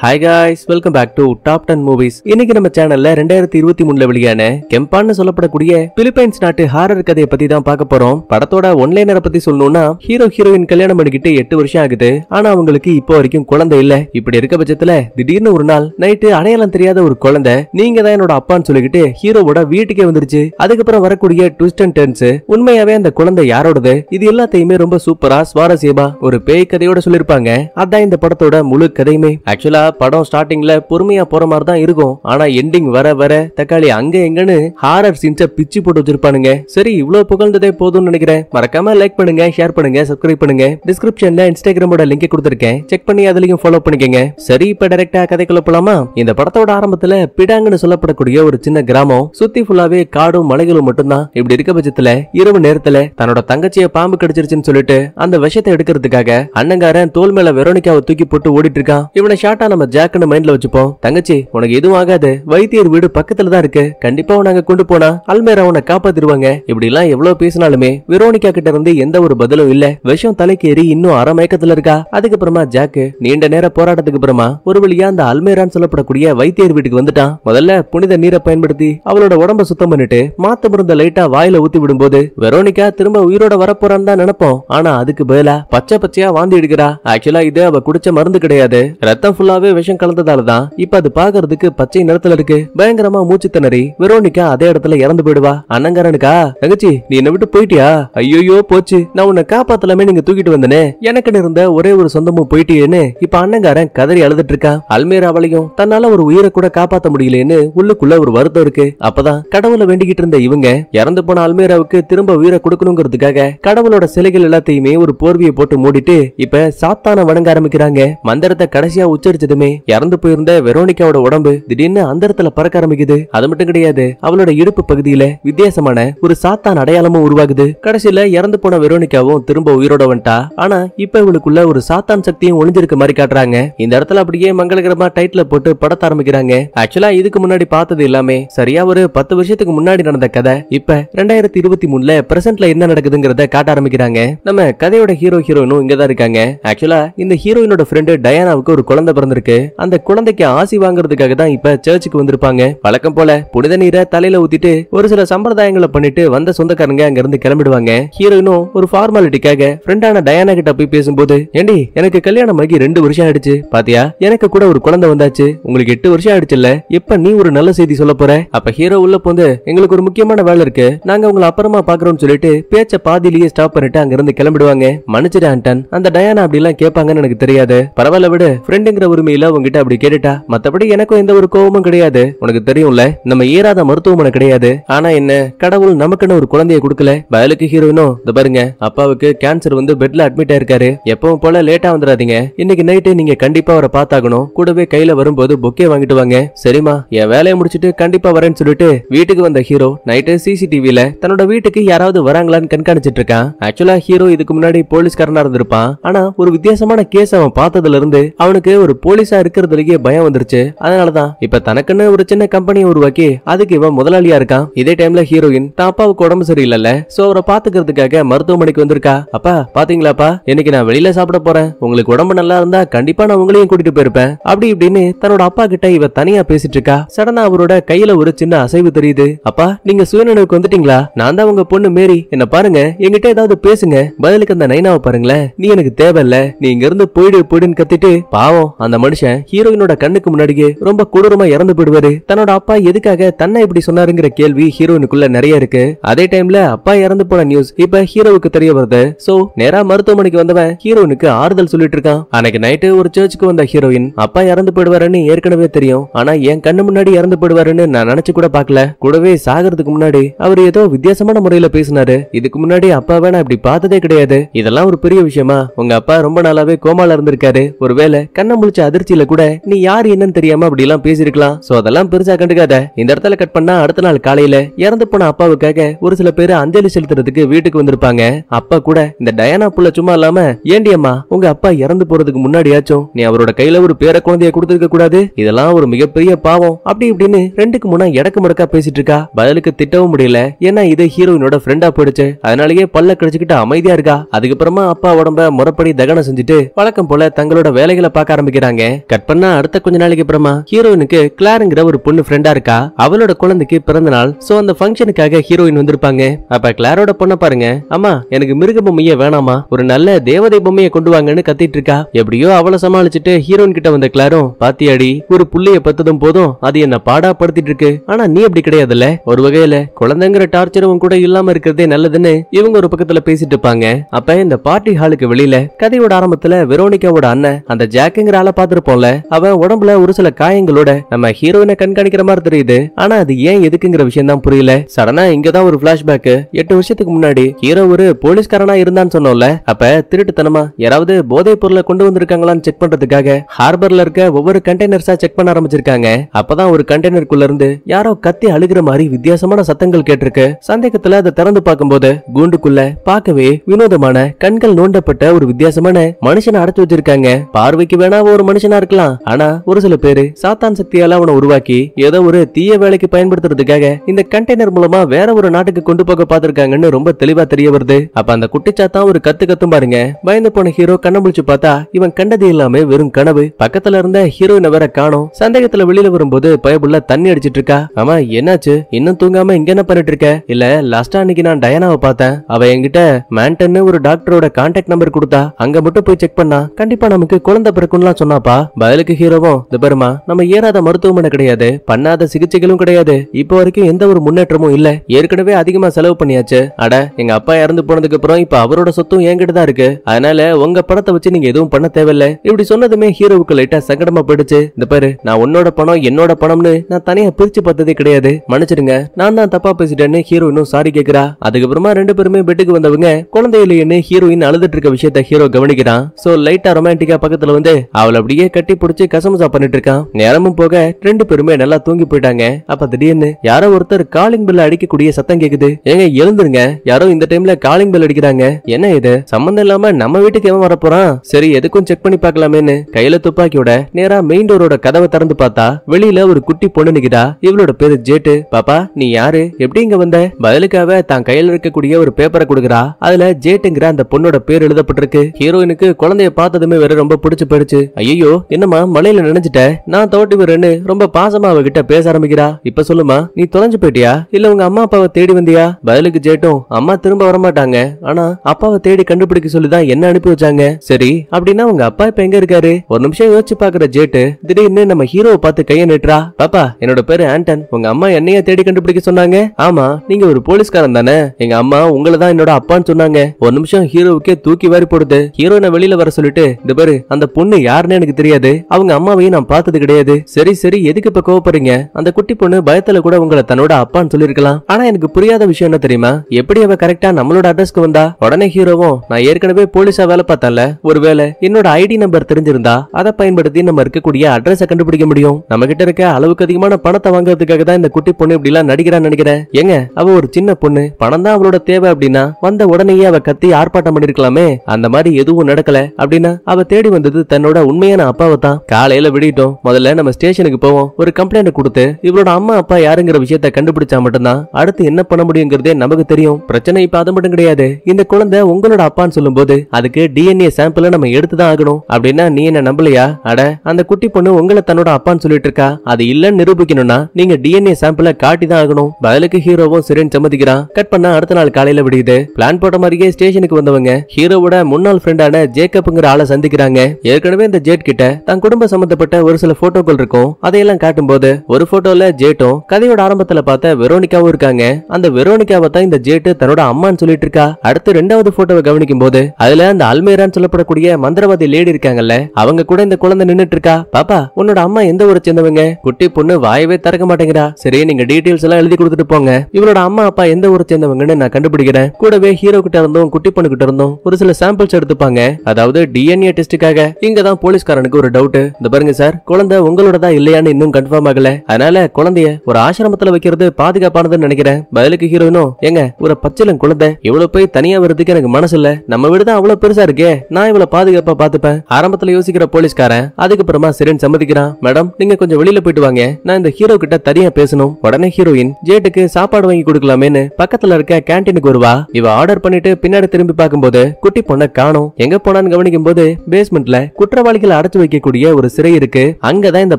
Hi guys welcome back to top ten movies இன்னைக்கு நம்ம சேனல்ல ரெண்டாயிரத்தி இருபத்தி மூணுல வெளியான கெம்பான்னு சொல்லப்படக்கூடிய பிலிப்பைன்ஸ் நாட்டு ஹாரர் கதையை பத்தி தான் பார்க்க போறோம். படத்தோட ஒன்லைனரை பத்தி சொல்லணும்னா ஹீரோ ஹீரோயின் கல்யாணம் பண்ணிக்கிட்டு எட்டு வருஷம் ஆகுது. ஆனா அவங்களுக்கு இப்போ வரைக்கும் குழந்தை இல்ல. இப்படி இருக்க பட்சத்துல திடீர்னு ஒரு நாள் நைட்டு அடையாளம் தெரியாத ஒரு குழந்தை நீங்க தான் என்னோட அப்பான்னு சொல்லிக்கிட்டு ஹீரோவோட வீட்டுக்கே வந்துருச்சு. அதுக்கப்புறம் வரக்கூடிய ட்விஸ்ட் அண்ட் டென்ஸ் உண்மையாவே அந்த குழந்தை யாரோடது? இது எல்லாத்தையுமே ரொம்ப சூப்பரா சுவாரஸ்யமா ஒரு பேய் கதையோட சொல்லிருப்பாங்க அதான் இந்த படத்தோட முழு கதையுமே. ஆக்சுவலா படம் ஸ்டார்டிங்ல பொறுமையா போற மாதிரி தான் இருக்கும். ஆனா எண்டிங் வர வர தக்காளி அங்க எங்கன்னு ஹாரர் சீன்ஸ பிச்சு போட்டு வச்சிருப்பானுங்க. சரி இவ்வளவு புகழ்ந்ததே போதும்னு நினைக்கிறேன். மறக்காம லைக் பண்ணுங்க ஷேர் பண்ணுங்க சப்ஸ்கிரைப் பண்ணுங்க. டிஸ்கிரிப்ஷன்ல இன்ஸ்டாகிராமோட லிங்க் கொடுத்திருக்கேன். செக் பண்ணி அதுலயும் ஃபாலோ பண்ணிக்கங்க. சரி இப்ப டைரக்டா கதைக்குள்ள போலாமா? இந்த படத்தோட ஆரம்பத்துல பிடாங்கன்னு சொல்லப்படக்கூடிய ஒரு சின்ன கிராமம் சுத்தி ஃபுல்லாவே காடும் மலைகளும் மட்டும்தான். இப்படி இருக்க பட்சத்துல இரவு நேரத்துல தன்னோட தங்கச்சிய பாம்பு கடிச்சிருச்சுன்னு சொல்லிட்டு அந்த விஷத்தை எடுக்கிறதுக்காக அண்ணங்காரன் தோல் மேல வெரோனிக்காவை தூக்கி போட்டு ஓடிட்டு இருக்கான். இவனை ஷார்ட்டான நம்ம ஜாக்குன்னு மைண்ட்ல வச்சுப்போம். தங்கச்சி உனக்கு எதுவும் ஆகாது. வைத்தியர் வீடு பக்கத்துல தான் இருக்கு. கண்டிப்பா நாங்க கொண்டு போனா அல்மேரா உன்னை காப்பாத்திருவாங்க இப்படி எல்லாம் எவ்வளவு பேசினாலுமே வெரோனிகா கிட்ட இருந்து எந்த ஒரு பதிலும் இல்ல. விஷம் தலைக்கு ஏறி இன்னும் அரை மயக்கத்துல இருக்கா? அதுக்கப்புறமா ஜாக்கு நீண்ட நேர போராட்டத்துக்கு அப்புறமா ஒரு வழியா அந்த அல்மேரான்னு சொல்லப்படக்கூடிய வைத்தியர் வீட்டுக்கு வந்துட்டான். முதல்ல புனித நீரை பயன்படுத்தி அவளோட உடம்ப சுத்தம் பண்ணிட்டு மாத்த மருந்த லைட்டா வாயில ஊத்தி விடும்போது வெரோனிகா திரும்ப உயிரோட வரப்போறான்னு தான் நினைப்போம். ஆனா அதுக்கு பதிலா பச்சை பச்சையா வாந்தி எடுக்கிறா. ஆக்சுவலா இது அவ குடிச்ச மருந்து கிடையாது. ரத்தம் ஃபுல்லாவே விஷம் கலந்ததால தான் இப்ப அது பாக்குறதுக்கு பச்சை நிறத்துல இருக்கு. பயங்கரமா மூச்சு திணறி வெரோனிகா அதே இடத்துல இறந்து போயிடுவா. அண்ணங்காரனுக்கா தங்கச்சி நீ என்ன விட்டு போயிட்டியா? ஐயோயோ போச்சு. நான் உன்னை காப்பாத்தலாமே நீங்க தூக்கிட்டு வந்தனே. எனக்கு இருந்த ஒரே ஒரு சொந்தமும் போயிட்டியேன்னு இப்ப அண்ணங்காரன் கதறி அழுதுட்டு இருக்கான் அல்மேராவளையும் தன்னால ஒரு உயிரை கூட காப்பாத்த முடியலன்னு உள்ளுக்குள்ள ஒரு வருத்தம் இருக்கு. அப்பதான் கடவுளை வேண்டிக்கிட்டு இருந்த இவங்க இறந்து போன அல்மேராவுக்கு திரும்ப உயிரை கொடுக்கணுங்கிறதுக்காக கடவுளோட சிலைகள் எல்லாத்தையுமே ஒரு போர்வியை போட்டு மூடிட்டு இப்ப சாத்தான வணங்க ஆரம்பிக்கிறாங்க. மந்திரத்தை கடைசியா உச்சரிச்சது உச்சரிச்சதுமே இறந்து போயிருந்த வெரோனிகாவோட உடம்பு திடீர்னு அந்தரத்துல பறக்க ஆரம்பிக்குது. அது மட்டும் கிடையாது அவளோட இடுப்பு பகுதியில வித்தியாசமான ஒரு சாத்தான் அடையாளமும் உருவாகுது. கடைசியில இறந்து போன வெரோனிகாவும் திரும்ப உயிரோட வந்துட்டா. ஆனா இப்ப இவளுக்குள்ள ஒரு சாத்தான் சக்தியும் ஒளிஞ்சிருக்க மாதிரி காட்டுறாங்க. இந்த இடத்துல அப்படியே மங்களகரமா டைட்டில போட்டு படத்த ஆரம்பிக்கிறாங்க. ஆக்சுவலா இதுக்கு முன்னாடி பார்த்தது எல்லாமே சரியா ஒரு பத்து வருஷத்துக்கு முன்னாடி நடந்த கதை. இப்ப ரெண்டாயிரத்தி இருபத்தி மூணுல பிரசன்ட்ல என்ன நடக்குதுங்கிறத காட்ட ஆரம்பிக்கிறாங்க. நம்ம கதையோட ஹீரோ ஹீரோயினும் இங்கதான் இருக்காங்க. ஆக்சுவலா இந்த ஹீரோயினோட ஃப்ரெண்டு டயானாவுக்கு ஒரு குழந்தை பிறந்திருக்கு. அந்த குழந்தைக்கு ஆசி வாங்குறதுக்காக தான் இப்ப சர்ச்சுக்கு வந்திருப்பாங்க. வழக்கம் போல புனித நீரை தலையில ஊத்திட்டு ஒரு சில சம்பிரதாயங்களை பண்ணிட்டு வந்த சொந்தக்காரங்க அங்க இருந்து கிளம்பிடுவாங்க. ஹீரோயினும் ஒரு ஃபார்மாலிட்டிக்காக ஃப்ரெண்டான டயானா கிட்ட போய் பேசும்போது ஏண்டி எனக்கு கல்யாணம் ஆகி ரெண்டு வருஷம் ஆயிடுச்சு. பாத்தியா? எனக்கு கூட ஒரு குழந்தை வந்தாச்சு. உங்களுக்கு எட்டு வருஷம் ஆயிடுச்சுல்ல இப்ப நீ ஒரு நல்ல செய்தி சொல்ல போற? அப்ப ஹீரோ உள்ள போந்து எங்களுக்கு ஒரு முக்கியமான வேலை இருக்கு. நாங்க உங்களை அப்புறமா பாக்குறோம்னு சொல்லிட்டு பேச்ச பாதியிலேயே ஸ்டாப் பண்ணிட்டு அங்க இருந்து கிளம்பிடுவாங்க. மன்னிச்சிட ஆண்டன். அந்த டயானா அப்படி எல்லாம் கேட்பாங்கன்னு எனக்கு தெரியாது. பரவாயில்ல விடு. ஃப்ரெண்டுங்கிற உரிமையில உங்ககிட்ட அப்படி கேட்டுட்டா? மத்தபடி எனக்கும் எந்த ஒரு கோபமும் கிடையாது. உனக்கு தெரியும்ல நம்ம ஏறாத மருத்துவமனை கிடையாது. ஆனா என்ன கடவுள் நமக்குன்னு ஒரு குழந்தைய கொடுக்கல? பயலுக்கு ஹீரோயினும் இந்த பாருங்க அப்பாவுக்கு கேன்சர் வந்து பெட்ல அட்மிட் ஆயிருக்காரு. எப்பவும் போல லேட்டா வந்துடாதீங்க இன்னைக்கு நைட்டு நீங்க கண்டிப்பா அவரை பார்த்தாகணும். கூடவே கையில வரும்போது பொக்கே வாங்கிட்டு வாங்க. சரிம்மா என் வேலையை முடிச்சிட்டு கண்டிப்பா வரேன்னு சொல்லிட்டு வீட்டுக்கு வந்த ஹீரோ நைட்டு சிசிடிவில தன்னோட வீட்டுக்கு யாராவது வராங்களான்னு கண்காணிச்சிட்டு இருக்கான். ஆக்சுவலா ஹீரோ இதுக்கு முன்னாடி போலீஸ்காரனா இருந்திருப்பான். ஆனா ஒரு வித்தியாசமான கேஸ் அவன் பார்த்ததுல இருந்து அவனுக்கு ஒரு போலீஸ் போலீஸா இருக்கிறதுலயே பயம் வந்துருச்சு. அதனாலதான் இப்ப தனக்குன்னு ஒரு சின்ன கம்பெனியை உருவாக்கி அதுக்கு இவன் முதலாளியா இருக்கான். இதே டைம்ல ஹீரோயின் தான் அப்பாவுக்கு உடம்பு சரியில்லைல்ல. சோ அவரை பாத்துக்கிறதுக்காக மருத்துவமனைக்கு வந்திருக்கா? அப்பா பாத்தீங்களாப்பா? இன்னைக்கு நான் வெளியில சாப்பிட போறேன். உங்களுக்கு உடம்பு நல்லா இருந்தா கண்டிப்பா நான் உங்களையும் கூட்டிட்டு போயிருப்பேன். அப்படி இப்படின்னு தன்னோட அப்பா கிட்ட இவ தனியா பேசிட்டு இருக்கா. சடனா அவரோட கையில ஒரு சின்ன அசைவு தெரியுது. அப்பா நீங்க சுயநினைவுக்கு வந்துட்டீங்களா? நான் தான் உங்க பொண்ணு மேரி. என்ன பாருங்க என்கிட்ட ஏதாவது பேசுங்க. பதிலுக்கு அந்த நைனாவை பாருங்களேன். நீ எனக்கு தேவையில்ல. நீ இங்க இருந்து போயிடு போயிடுன்னு கத்திட்டு பாவம் அந்த மனுஷன் ஹீரோயினோட கண்ணுக்கு முன்னாடியே ரொம்ப கொடூரமா இறந்து போயிடுவாரு. தன்னோட அப்பா எதுக்காக தன்னை இப்படி சொன்னாருங்கிற கேள்வி ஹீரோயினுக்குள்ள நிறைய இருக்கு. அதே டைம்ல அப்பா இறந்து போன நியூஸ் இப்ப ஹீரோவுக்கு தெரிய வருது. சோ நேரா மருத்துவமனைக்கு வந்தவன் ஹீரோயினுக்கு ஆறுதல் சொல்லிட்டு இருக்கான். அன்னைக்கு நைட்டு ஒரு சர்ச்சுக்கு வந்த ஹீரோயின் அப்பா இறந்து போயிடுவாருன்னு ஏற்கனவே தெரியும். ஆனா என் கண்ணு முன்னாடி இறந்து போயிடுவாருன்னு நான் நினைச்சு கூட பார்க்கல. கூடவே சாகிறதுக்கு முன்னாடி அவர் ஏதோ வித்தியாசமான முறையில பேசினாரு. இதுக்கு முன்னாடி அப்பாவை நான் இப்படி பார்த்ததே கிடையாது. இதெல்லாம் ஒரு பெரிய விஷயமா? உங்க அப்பா ரொம்ப நாளாவே கோமால இருந்திருக்காரு. ஒருவேளை கண்ணை முழிச்ச அதிர்ச்சியில கூட நீ யார் என்னன்னு தெரியாம அப்படி எல்லாம் பேசிருக்கலாம் சோ அதெல்லாம் பெருசா கண்டுக்காத. இந்த இடத்துல கட் பண்ணா அடுத்த நாள் காலையில இறந்து போன அப்பாவுக்காக ஒரு சில பேர் அஞ்சலி செலுத்துறதுக்கு வீட்டுக்கு வந்திருப்பாங்க. அப்பா கூட இந்த டயானா புள்ள சும்மா இல்லாம ஏண்டி அம்மா உங்க அப்பா இறந்து போறதுக்கு முன்னாடியாச்சும் நீ அவரோட கையில ஒரு பேர குழந்தைய கொடுத்துருக்க கூடாது? இதெல்லாம் ஒரு மிகப்பெரிய பாவம். அப்படி இப்படின்னு ரெண்டுக்கு முன்னா இடக்கு முடக்கா பேசிட்டு இருக்கா. பதிலுக்கு திட்டவும் முடியல. ஏன்னா இது ஹீரோயினோட ஃப்ரெண்டா போயிடுச்சு. அதனாலயே பல்ல கிடைச்சுக்கிட்டு அமைதியா இருக்கா. அதுக்கப்புறமா அப்பா உடம்ப முறப்படி தகனம் செஞ்சுட்டு வழக்கம் போல தங்களோட வேலைகளை பார்க்க ஆரம்பிக்கிறாங்க. கட் பண்ணா அடுத்த கொஞ்ச நாளைக்கு அப்புறமா ஹீரோயினுக்கு கிளாருங்கிற ஒரு பொண்ணு ஃப்ரெண்டா இருக்கா? அவளோட குழந்தைக்கு பிறந்த நாள். சோ அந்த ஃபங்க்ஷனுக்காக ஹீரோயின் வந்திருப்பாங்க. அப்ப கிளாரோட பொண்ணை பாருங்க. அம்மா எனக்கு மிருக பொம்மையே வேணாமா? ஒரு நல்ல தேவதை பொம்மையை கொண்டு வாங்கன்னு கத்திட்டு இருக்கா? எப்படியோ அவளை சமாளிச்சுட்டு ஹீரோயின் கிட்ட வந்த கிளாரும் பாத்தியாடி ஒரு புள்ளைய பத்ததும் போதும் அது என்ன பாடா படுத்திட்டு இருக்கு. ஆனா நீ அப்படி கிடையாதுல்ல. ஒரு வகையில குழந்தைங்கிற டார்ச்சரும் கூட இல்லாம இருக்கிறதே நல்லதுன்னு இவங்க ஒரு பக்கத்துல பேசிட்டு இருப்பாங்க. அப்ப இந்த பார்ட்டி ஹாலுக்கு வெளியில கதையோட ஆரம்பத்துல வெரோனிகாவோட அண்ணன் அந்த ஜாக்குங்கிற ஆளை பார்த்திருப்போம்ல? அவன் உடம்புல ஒரு சில காயங்களோட நம்ம ஹீரோயினை கண்காணிக்கிற மாதிரி தெரியுது. ஆனா அது ஏன் எதுக்குங்கிற விஷயம் தான் புரியல. சடனா இங்கதான் ஒரு பிளாஷ்பேக் எட்டு வருஷத்துக்கு முன்னாடி ஹீரோ ஒரு போலீஸ்காரனா இருந்தான்னு சொன்னோம்ல. அப்ப திருட்டுத்தனமா யாராவது போதைப் பொருளை கொண்டு வந்திருக்காங்களான்னு செக் பண்றதுக்காக ஹார்பர்ல இருக்க ஒவ்வொரு கண்டெய்னர்ஸா செக் பண்ண ஆரம்பிச்சிருக்காங்க. அப்பதான் ஒரு கண்டெய்னருக்குள்ள இருந்து யாரோ கத்தி அழுகிற மாதிரி வித்தியாசமான சத்தங்கள் கேட்டிருக்கு. சந்தேகத்துல அதை திறந்து பார்க்கும்போது கூண்டுக்குள்ள பார்க்கவே வினோதமான கண்கள் நோண்டப்பட்ட ஒரு வித்தியாசமான மனுஷனை அடைச்சு வச்சிருக்காங்க. பார்வைக்கு வேணா ஒரு மனுஷன் இருக்கலாம். ஆனா ஒரு சில பேரு சாத்தான் சக்தியால அவனை உருவாக்கி ஏதோ ஒரு தீய வேலைக்கு பயன்படுத்துறதுக்காக இந்த கண்டெய்னர் மூலமா வேற ஒரு நாட்டுக்கு கொண்டு போக பார்த்திருக்காங்கன்னு ரொம்ப தெளிவா தெரிய வருது. அப்ப அந்த குட்டிச்சாத்தான் ஒரு கத்து கத்தும் பாருங்க. பயந்து போன ஹீரோ கண்ண முடிச்சு பார்த்தா இவன் கண்டது எல்லாமே வெறும் கனவு. பக்கத்துல இருந்த ஹீரோயினை வேற காணும். சந்தேகத்துல வெளியில வரும்போது பயபுள்ள தண்ணி அடிச்சிட்டு இருக்கா. ஆமா என்னாச்சு? இன்னும் தூங்காம இங்க என்ன பண்ணிட்டு இருக்க? இல்ல லாஸ்டா அன்னைக்கு நான் டயானாவை பார்த்தேன். அவ என்கிட்ட மேண்டன்னு ஒரு டாக்டரோட கான்டாக்ட் நம்பர் கொடுத்தா அங்க மட்டும் போய் செக் பண்ணா கண்டிப்பா நமக்கு குழந்தை பிறக்கும்லாம் சொன்னாப்பா. பதிலுக்கு ஹீரோவும் இந்த பெருமா நம்ம ஏறாத மருத்துவமனை கிடையாது பண்ணாத சிகிச்சைகளும் கிடையாது. இப்போ வரைக்கும் எந்த ஒரு முன்னேற்றமும் இல்ல. ஏற்கனவே அதிகமா செலவு பண்ணியாச்சு. அட எங்க அப்பா இறந்து போனதுக்கு அப்புறம் இப்ப அவரோட சொத்தும் என்கிட்ட தான் இருக்கு. அதனால உங்க பணத்தை வச்சு நீங்க எதுவும் பண்ண தேவையில்ல. இப்படி சொன்னதுமே ஹீரோவுக்கு லைட்டா சங்கடமா போயிடுச்சு. இந்த பாரு நான் உன்னோட பணம் என்னோட பணம்னு நான் தனியா பிரிச்சு பார்த்ததே கிடையாது. மன்னிச்சிருங்க நான் தான் தப்பா பேசிட்டேன்னு ஹீரோயினும் சாரி கேக்குறா. அதுக்கப்புறமா ரெண்டு பேருமே பெட்டுக்கு வந்தவங்க குழந்தை இல்லையன்னு ஹீரோயின் அழுதுட்டு இருக்க விஷயத்த ஹீரோ கவனிக்கிறான். சோ லைட்டா ரொமான்டிக்கா பக்கத்துல வந்து அவளை அப்படியே கட்டி பிடிச்சு கசமசா பண்ணிட்டு இருக்கான். நேரமும் போக ரெண்டு பேருமே நல்லா தூங்கி போயிட்டாங்க. அப்ப திடீர்னு யாரோ ஒருத்தர் காலிங் பெல் அடிக்கக்கூடிய சத்தம் கேக்குது. ஏங்க எழுந்துருங்க. யாரோ இந்த டைம்ல காலிங் பெல் அடிக்கிறாங்க. என்ன இது? சம்பந்தம் இல்லாம நம்ம வீட்டுக்கு எவன் வரப்போறான்? சரி எதுக்கும் செக் பண்ணி பார்க்கலாமேன்னு கையில துப்பாக்கியோட நேரா மெயின் டோரோட கதவை திறந்து பார்த்தா வெளியில ஒரு குட்டி பொண்ணு நிக்கிறா இவளோட பேரு ஜேட்டு. பாப்பா நீ யாரு? எப்படி இங்க வந்த? பதிலுக்காக தான் கையில இருக்கக்கூடிய ஒரு பேப்பரை கொடுக்குறா. அதுல ஜேட்டுங்கிற அந்த பொண்ணோட பேர் எழுதப்பட்டிருக்கு. ஹீரோயினுக்கு குழந்தைய பார்த்ததுமே வேற ரொம்ப பிடிச்சு போயிடுச்சு. ஐயோ என்னம்மா மலையில நினைச்சிட்ட நான் தோட்டி வரேன்னு ரொம்ப பாசமா அவகிட்ட பேச ஆரம்பிக்கிறா. இப்ப சொல்லுமா நீ தொலைஞ்சு போயிட்டியா? இல்ல உங்க அம்மா அப்பாவை தேடி வந்தியா? பதிலுக்கு ஜேட்டும் அம்மா திரும்ப வரமாட்டாங்க. ஆனா அப்பாவை தேடி கண்டுபிடிக்க சொல்லிதான் என்ன அனுப்பி வச்சாங்க? சரி அப்படின்னா உங்க அப்பா இப்ப எங்க இருக்காரு? ஒரு நிமிஷம் யோசிச்சு பாக்குற ஜேட்டு திடீர்னு நம்ம ஹீரோவை பார்த்து கைய நிட்டுறா. பாப்பா என்னோட பேரு ஆண்டன். உங்க அம்மா என்னைய தேடி கண்டுபிடிக்க சொன்னாங்க? ஆமா நீங்க ஒரு போலீஸ்காரன் தானே? எங்க அம்மா உங்களை தான் என்னோட அப்பான்னு சொன்னாங்க. ஒரு நிமிஷம் ஹீரோவுக்கே தூக்கி வாரி போடுது. ஹீரோனை வெளியில வர சொல்லிட்டு இந்த பாரு அந்த பொண்ணு யாருன்னு எனக்கு தெரியாது. அவங்க அம்மாவையும் நான் பார்த்தது கிடையாது. சரி சரி எதுக்கு இப்ப கோவப்படுறீங்க? அந்த குட்டி பொண்ணு பயத்துல கூட உங்களை தன்னோட அப்பான்னு சொல்லிருக்கலாம் ஆனா எனக்கு புரியாத விஷயம் என்ன தெரியுமா? எப்படி அவ கரெக்டா நம்மளோட அட்ரஸ்க்கு வந்தா? உடனே ஹீரோவும் நான் ஏற்கனவே போலீஸா வேலை பார்த்தால ஒருவேளை என்னோட ஐடி நம்பர் தெரிஞ்சிருந்தா அதை பயன்படுத்தி நம்ம இருக்கக்கூடிய அட்ரஸ கண்டுபிடிக்க முடியும். நம்ம கிட்ட இருக்க அளவுக்கு அதிகமான பணத்தை வாங்குறதுக்காக தான் இந்த குட்டி பொண்ணு இப்படி எல்லாம் நடிக்கிறான்னு நினைக்கிறேன். ஏங்க அவ ஒரு சின்ன பொண்ணு. பணம் தான் அவளோட தேவை அப்படின்னா வந்த உடனேயே அவ கத்தி ஆர்ப்பாட்டம் பண்ணிருக்கலாமே அந்த மாதிரி எதுவும் நடக்கல அப்படின்னா அவ தேடி வந்தது தன்னோட உண்மையான அப்பாவை தான் காலையில விடிட்டோம் முதல்ல நம்ம ஸ்டேஷனுக்கு போவோம். ஒரு கம்ப்ளைண்ட் கொடுத்து இவரோட அம்மா அப்பா யாருங்கிற விஷயத்த கண்டுபிடிச்சா மட்டும்தான் அடுத்து என்ன பண்ண முடியுங்கிறதே நமக்கு தெரியும். பிரச்சனை இப்ப அது மட்டும் கிடையாது. இந்த குழந்தை உங்களோட அப்பான்னு சொல்லும்போது அதுக்கு டிஎன்ஏ சாம்பிள் நம்ம எடுத்துதான் ஆகணும். அப்படின்னா நீ என்ன நம்பலையா? அட அந்த குட்டி பொண்ணு உங்களை தன்னோட அப்பான்னு சொல்லிட்டு இருக்கா? அது இல்லன்னு நிரூபிக்கணும்னா நீங்க டிஎன்ஏ சாம்பிள காட்டி தான் ஆகணும். பதிலுக்கு ஹீரோவும் சரின்னு சம்மதிக்கிறான். கட் பண்ணா அடுத்த நாள் காலையில விடியுது. பிளான் போட்ட மாதிரியே ஸ்டேஷனுக்கு வந்தவங்க ஹீரோவோட முன்னாள் ஃப்ரெண்டான ஜேக்கப்ங்கிற ஆளை சந்திக்கிறாங்க. ஏற்கனவே இந்த ஜேட் கிட்ட தன் குடும்ப சம்பந்தப்பட்ட ஒரு சில போட்டோக்கள் இருக்கும். அதையெல்லாம் காட்டும்போது ஒரு போட்டோல ஜேட்டும் கதையோட ஆரம்பத்துல பார்த்த வெரோனிகாவும் இருக்காங்க. அந்த வெரோனிகாவை தான் இந்த ஜேட்டு தன்னோட அம்மான்னு சொல்லிட்டு இருக்கா. அடுத்து ரெண்டாவது போட்டோவை கவனிக்கும் போது அதுல அந்த அல்மேரான்னு சொல்லப்படக்கூடிய மந்திரவாதி லேடி இருக்காங்கல்ல அவங்க கூட இந்த குழந்தை நின்னுட்டு இருக்கா. பாப்பா உன்னோட அம்மா எந்த ஊரை சேர்ந்தவங்க? குட்டி பொண்ணு வாயவே திறக்க மாட்டேங்கிறா. சரி நீங்க டீடைல்ஸ் எல்லாம் எழுதி கொடுத்துட்டு போங்க. இவளோட அம்மா அப்பா எந்த ஊரை சேர்ந்தவங்கன்னு நான் கண்டுபிடிக்கிறேன். கூடவே ஹீரோ கிட்ட இருந்தும் குட்டி பொண்ணு கிட்ட இருந்தும் ஒரு சில சாம்பிள்ஸ் எடுத்துப்பாங்க. அதாவது டிஎன்ஏ டெஸ்ட்டுக்காக இங்க தான் எனக்கு ஒரு டவுட் இந்த பாருங்க சார் குழந்தை உங்களோட தான் இல்லையான்னு இன்னும் கன்ஃபார்ம் ஆகல. அதனால குழந்தைய ஒரு ஆசிரமத்துல வைக்கிறது பாதுகாப்பானதுன்னு நினைக்கிறேன். பதிலுக்கு ஹீரோயினும் ஏங்க ஒரு பச்சிலம் குழந்தை. இவ்வளவு போய் தனியா வர்றதுக்கு எனக்கு மனசு இல்ல. நம்ம வீடு தான் அவ்வளவு பெருசா இருக்கே. நான் இவ்வளவு பாதுகாப்பா பாத்துப்பேன் ஆரம்பத்துல யோசிக்கிற போலீஸ்காரன் அதுக்கப்புறமா சரின்னு சம்மதிக்கிறான். மேடம் நீங்க கொஞ்சம் வெளியில போயிட்டு வாங்க. நான் இந்த ஹீரோ கிட்ட தனியா பேசணும். உடனே ஹீரோயின் ஜேட்டுக்கு சாப்பாடு வாங்கி கொடுக்கலாமேன்னு பக்கத்துல இருக்க கேண்டீனுக்கு வருவா. இவ ஆர்டர் பண்ணிட்டு பின்னாடி திரும்பி பார்க்கும்போது குட்டி பொண்ணை காணோம். எங்க போனான்னு கவனிக்கும் போது பேஸ்மெண்ட்ல குற்றவாளிகளை அடைச்சு மறைச்சு வைக்கக்கூடிய ஒரு சிறை இருக்கு. அங்கதான் இந்த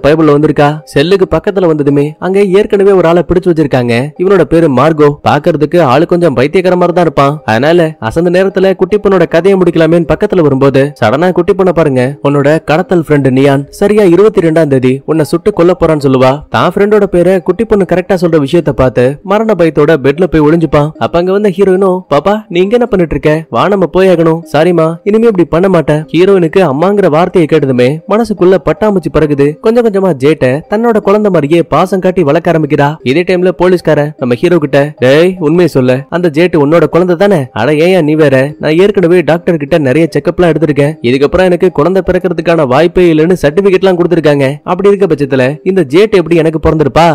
பைபிள் வந்திருக்கா? செல்லுக்கு பக்கத்துல வந்ததுமே அங்க ஏற்கனவே ஒரு ஆளை பிடிச்சு வச்சிருக்காங்க. இவனோட பேரு மார்கோ. பாக்குறதுக்கு ஆளு கொஞ்சம் பைத்தியக்கார மாதிரி தான் இருப்பான். அதனால அசந்த நேரத்துல குட்டி பொண்ணோட கதையை முடிக்கலாமேன்னு பக்கத்துல வரும்போது சடனா குட்டி பொண்ண பாருங்க. உன்னோட கடத்தல் ஃப்ரெண்டு நியான் சரியா இருபத்தி ரெண்டாம் தேதி உன்னை சுட்டு கொல்ல போறான்னு சொல்லுவா. தான் ஃப்ரெண்டோட பேரை குட்டி பொண்ணு கரெக்டா சொல்ற விஷயத்த பார்த்து மரண பயத்தோட பெட்ல போய் ஒளிஞ்சுப்பான். அப்ப அங்க வந்த ஹீரோயினும் பாப்பா நீ இங்க என்ன பண்ணிட்டு இருக்க? வா நம்ம போயாகணும் சாரிமா இனிமே இப்படி பண்ண மாட்டேன். ஹீரோயினுக்கு அம்மாங்கிற வார்த்தையை கேட்டதுமே மனசுக்குள்ள பட்டாம்பூச்சி பறகுது கொஞ்சம் கொஞ்சமா ஜேட்ட தன்னோட குழந்தை மாதிரியே பாசம் காட்டி வளர்க்க ஆரம்பிக்கிறா. இதே டைம்ல போலீஸ்கார நம்ம ஹீரோ கிட்ட டேய் உண்மையை சொல்ல. அந்த ஜேட்டு உன்னோட குழந்தை தானே? அட ஏன் நீ வேற? நான் ஏற்கனவே டாக்டர் கிட்ட நிறைய செக்அப்லாம் எடுத்திருக்கேன். இதுக்கப்புறம் எனக்கு குழந்தை பிறக்கிறதுக்கான வாய்ப்பே இல்லைன்னு சர்டிபிகேட் எல்லாம் கொடுத்திருக்காங்க. அப்படி இருக்க பட்சத்துல இந்த ஜேட் எப்படி எனக்கு பிறந்திருப்பா?